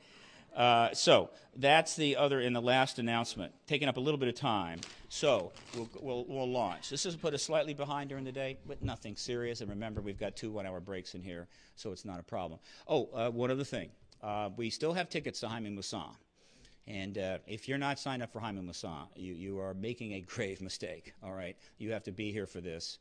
Uh, so that's the other in the last announcement, taking up a little bit of time. So we'll, we'll, we'll launch. This is put us slightly behind during the day, but nothing serious. And remember, we've got two one hour breaks in here, so it's not a problem. Oh, uh, one other thing. Uh, we still have tickets to Jaime Maussan. And uh, if you're not signed up for Jaime Maussan, you, you are making a grave mistake, all right? You have to be here for this.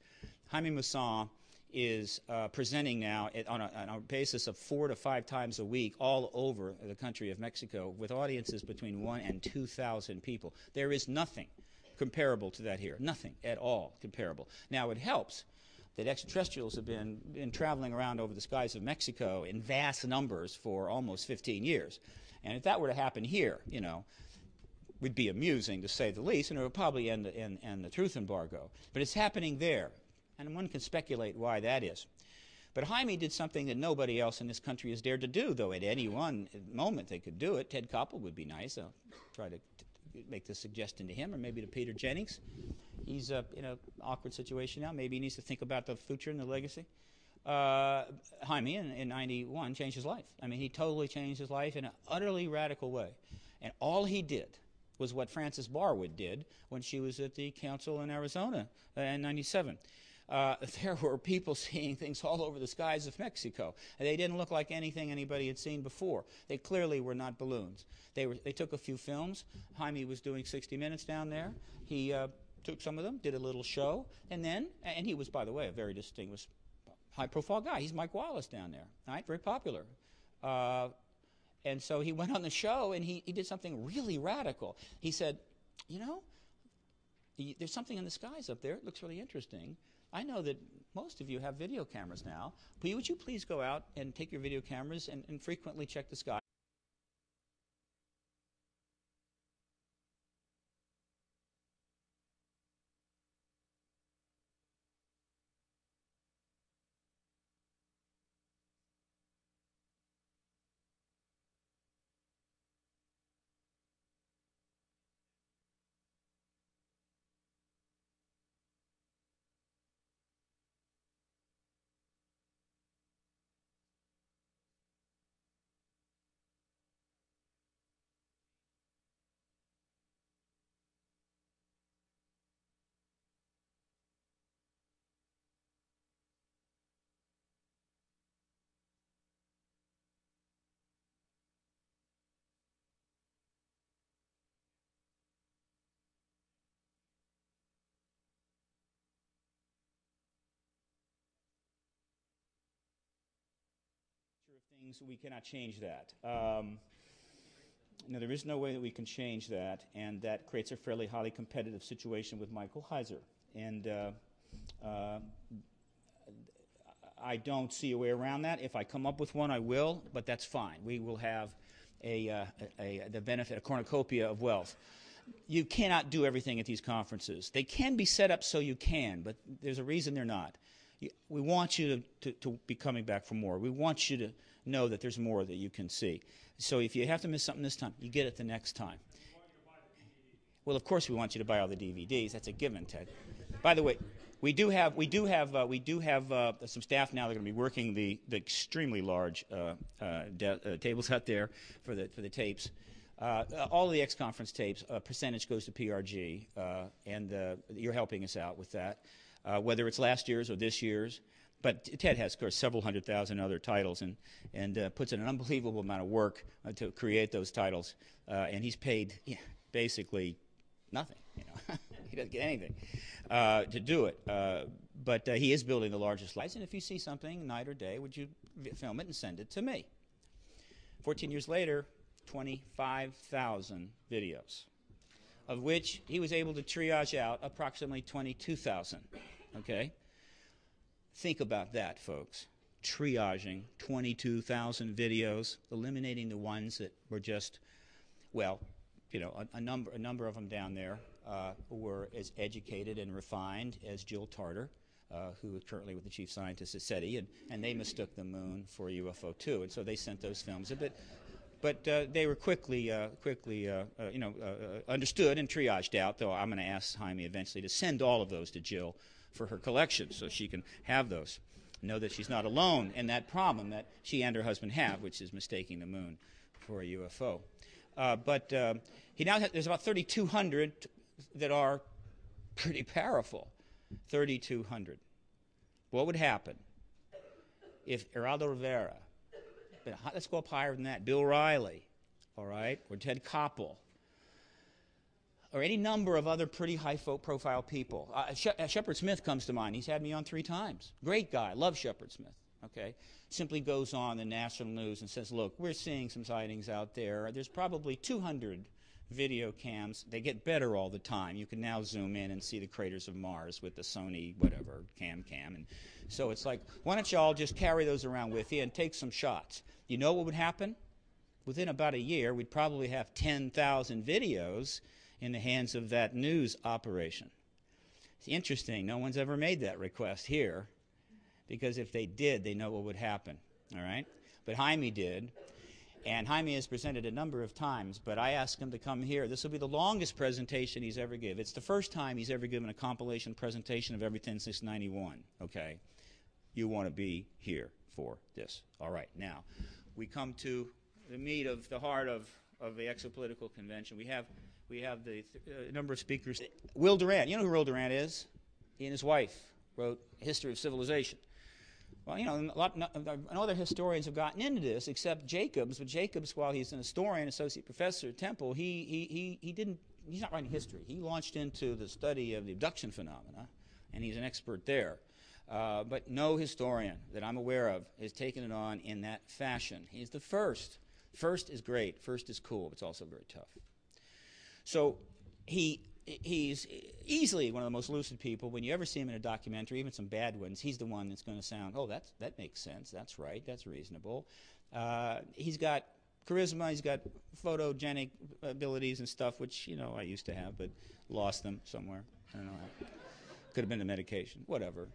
Jaime Maussan is uh, presenting now on a, on a, basis of four to five times a week all over the country of Mexico with audiences between one and 2,000 people. There is nothing comparable to that here. Nothing at all comparable. Now, it helps that extraterrestrials have been, been traveling around over the skies of Mexico in vast numbers for almost 15 years. And if that were to happen here, you know, would be amusing to say the least, and it would probably end, end, end the truth embargo. But it's happening there, and one can speculate why that is. But Jaime did something that nobody else in this country has dared to do, though at any one moment they could do it. Ted Koppel would be nice. I'll try to make the suggestion to him, or maybe to Peter Jennings. He's uh, in an awkward situation now. Maybe he needs to think about the future and the legacy uh, Jaime in, in 91 changed his life. I mean, he totally changed his life in an utterly radical way. And all he did was what Frances Barwood did when she was at the council in Arizona in 97. uh, there were people seeing things all over the skies of Mexico. They didn't look like anything anybody had seen before. They clearly were not balloons. They, were, they took a few films. Jaime was doing 60 Minutes down there. He uh, took some of them, did a little show, and then, and he was, by the way, a very distinguished, high profile guy. He's Mike Wallace down there, right? Very popular. Uh, and so he went on the show and he, he did something really radical. He said, You know, there's something in the skies up there. It looks really interesting. I know that most of you have video cameras now. But would you please go out and take your video cameras and, and frequently check the sky? Things, we cannot change that. Um, no, there is no way that we can change that, and that creates a fairly highly competitive situation with Michael Heiser. And uh, uh, I don't see a way around that. If I come up with one, I will, but that's fine. We will have a, uh, a, a the benefit, a cornucopia of wealth. You cannot do everything at these conferences. They can be set up so you can, but there's a reason they're not. We want you to, to, to be coming back for more. We want you to know that there's more that you can see. So if you have to miss something this time, you get it the next time. Well, of course, we want you to buy all the DVDs. That's a given, Ted. By the way, we do have we do have uh, we do have uh, some staff now. They're going to be working the, the extremely large uh, uh, uh, tables out there for the for the tapes. Uh, all of the X conference tapes, a percentage goes to PRG, uh, and you're helping us out with that, uh, whether it's last year's or this year's. But Ted has, of course, several hundred thousand other titles and, and uh, puts in an unbelievable amount of work uh, to create those titles. Uh, and he's paid yeah, basically nothing. You know, he doesn't get anything uh, to do it. Uh, but uh, he is building the largest lights. And if you see something night or day, would you film it and send it to me? 14 years later, 25,000 videos, of which he was able to triage out approximately 22,000. Okay? Think about that, folks. Triaging 22,000 videos, eliminating the ones that were just, well, you know, a, a number, a number of them down there uh, were as educated and refined as Jill Tarter, uh, who is currently with the chief scientist at SETI, and, and they mistook the moon for a UFO too, and so they sent those films a bit. But uh, they were quickly, uh, quickly, uh, uh, you know, uh, uh, understood and triaged out. Though I'm going to ask Jaime eventually to send all of those to Jill for her collection, so she can have those. Know that she's not alone in that problem that she and her husband have, which is mistaking the moon for a UFO. Uh, but uh, he now has, there's about 3,200 that are pretty powerful. 3,200. What would happen if Geraldo Rivera, let's go up higher than that, Bill O'Reilly, all right, or Ted Koppel, or any number of other pretty high profile people. Uh, She- uh, Shepard Smith comes to mind. He's had me on three times. Great guy. Love Shepard Smith. Okay. Simply goes on the national news and says, look, we're seeing some sightings out there. There's probably 200 video cams. They get better all the time. You can now zoom in and see the craters of Mars with the Sony whatever cam cam. And so it's like, why don't you all just carry those around with you and take some shots? You know what would happen? within about a year, we'd probably have 10,000 videos in the hands of that news operation. It's interesting, no one's ever made that request here because if they did, they know what would happen. All right? But Jaime did. And Jaime has presented a number of times, but I asked him to come here. This will be the longest presentation he's ever given. It's the first time he's ever given a compilation presentation of everything since 91. Okay? You want to be here for this. All right. Now, we come to the meat of the heart of, of the exopolitical convention. We have, we have the uh, number of speakers. Will Durant. You know who Will Durant is? He and his wife wrote History of Civilization. Well, you know, a lot, no, no other historians have gotten into this except Jacobs. But Jacobs, while he's an historian, associate professor at Temple, he, he, he, he didn't, he's not writing history. He launched into the study of the abduction phenomena, and he's an expert there. Uh, but no historian that I'm aware of has taken it on in that fashion. He's the first. First is great. First is cool. But it's also very tough. So he he's easily one of the most lucid people. When you ever see him in a documentary, even some bad ones, he's the one that's going to sound, oh, that's, that makes sense. That's right. That's reasonable. Uh, he's got charisma. He's got photogenic abilities and stuff, which, you know, I used to have, but lost them somewhere. I don't know. Could have been the medication. Whatever.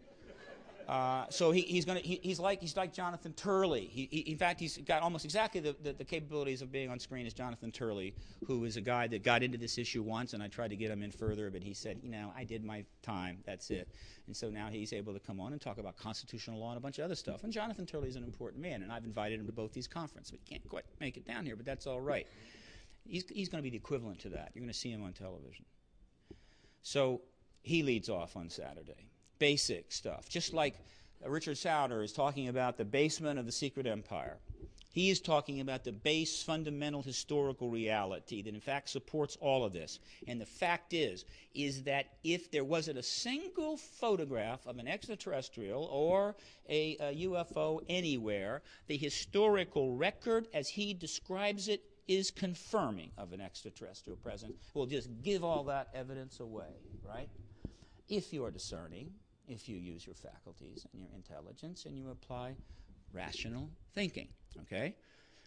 Uh, so he, he's going he, he's like he's like Jonathan Turley. He, he, in fact, he's got almost exactly the, the, the, capabilities of being on screen as Jonathan Turley, who is a guy that got into this issue once, and I tried to get him in further, but he said, you know, I did my time. That's it. And so now he's able to come on and talk about constitutional law and a bunch of other stuff. And Jonathan Turley is an important man, and I've invited him to both these conferences. We can't quite make it down here, but that's all right. He's, he's going to be the equivalent to that. You're going to see him on television. So he leads off on Saturday basic stuff. Just like Richard Sauder is talking about the basement of the secret empire. He is talking about the base fundamental historical reality that in fact supports all of this. And the fact is, is that if there wasn't a single photograph of an extraterrestrial or a, a UFO anywhere, the historical record as he describes it is confirming of an extraterrestrial presence. We'll just give all that evidence away, right? If you are discerning, if you use your faculties and your intelligence and you apply rational thinking, okay?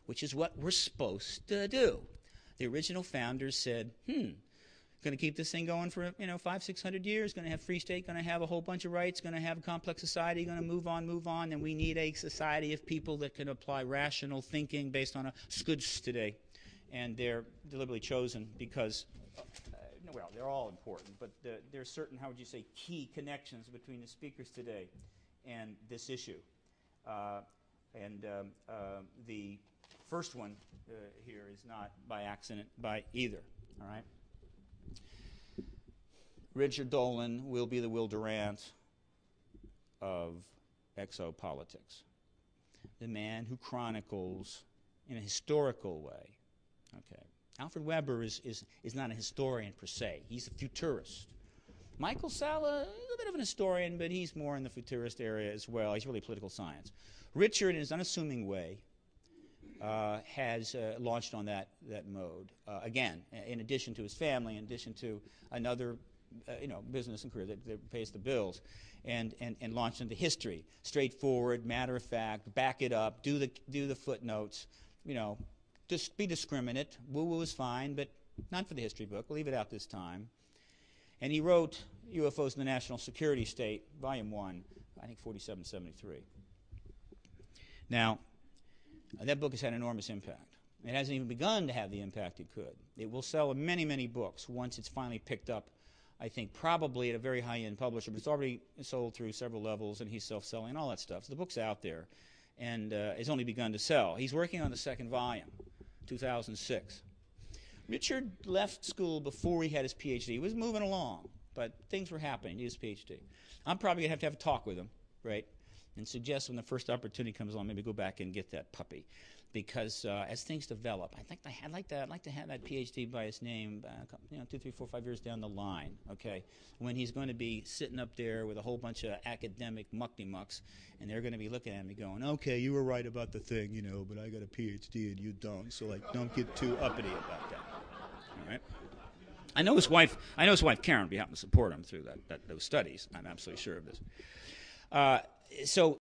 Which is what we're supposed to do. The original founders said, hmm, going to keep this thing going for you know five six hundred years going to have free state going to have a whole bunch of rights going to have a complex society going to move on move on and we need a society of people that can apply rational thinking based on a skuds today and they're deliberately chosen because well, they're all important, but the, there are certain, how would you say, key connections between the speakers today and this issue. Uh, and um, uh, the first one uh, here is not by accident by either, all right? Richard Dolan will be the Will Durant of exopolitics, the man who chronicles in a historical way, okay, Alfred Webre is, is, is not a historian per se, he's a futurist. Michael Salla, a bit of an historian, but he's more in the futurist area as well. He's really political science. Richard, in his unassuming way, uh, has uh, launched on that, that mode. Uh, again, in addition to his family, in addition to another uh, you know, business and career that, that, pays the bills, and, and, and launched into history. Straightforward, matter of fact, back it up, do the, do the footnotes, you know, just be discriminate. Woo woo is fine, but not for the history book. Leave it out this time. And he wrote UFOs in the National Security State, Volume 1, I think 4773. Now, uh, that book has had enormous impact. It hasn't even begun to have the impact it could. It will sell many, many books once it's finally picked up, I think, probably at a very high end publisher, but it's already sold through several levels and he's self selling, all that stuff. So the book's out there and uh, it's only begun to sell. He's working on the second volume. 2006. Richard left school before he had his PhD. He was moving along, but things were happening. He his PhD. I'm probably going to have to have a talk with him, right? And suggest when the first opportunity comes along, maybe go back and get that puppy because uh, as things develop, I think I'd like to I'd like to have that PhD by his name, uh, you know, two, three, four, five years down the line. Okay, when he's going to be sitting up there with a whole bunch of academic muckety mucks, and they're going to be looking at me going, "Okay, you were right about the thing, you know, but I got a PhD and you don't, so like, don't get too uppity about that." All right. I know his wife. I know his wife Karen will be happy to support him through that, that those studies. I'm absolutely sure of this. Uh, so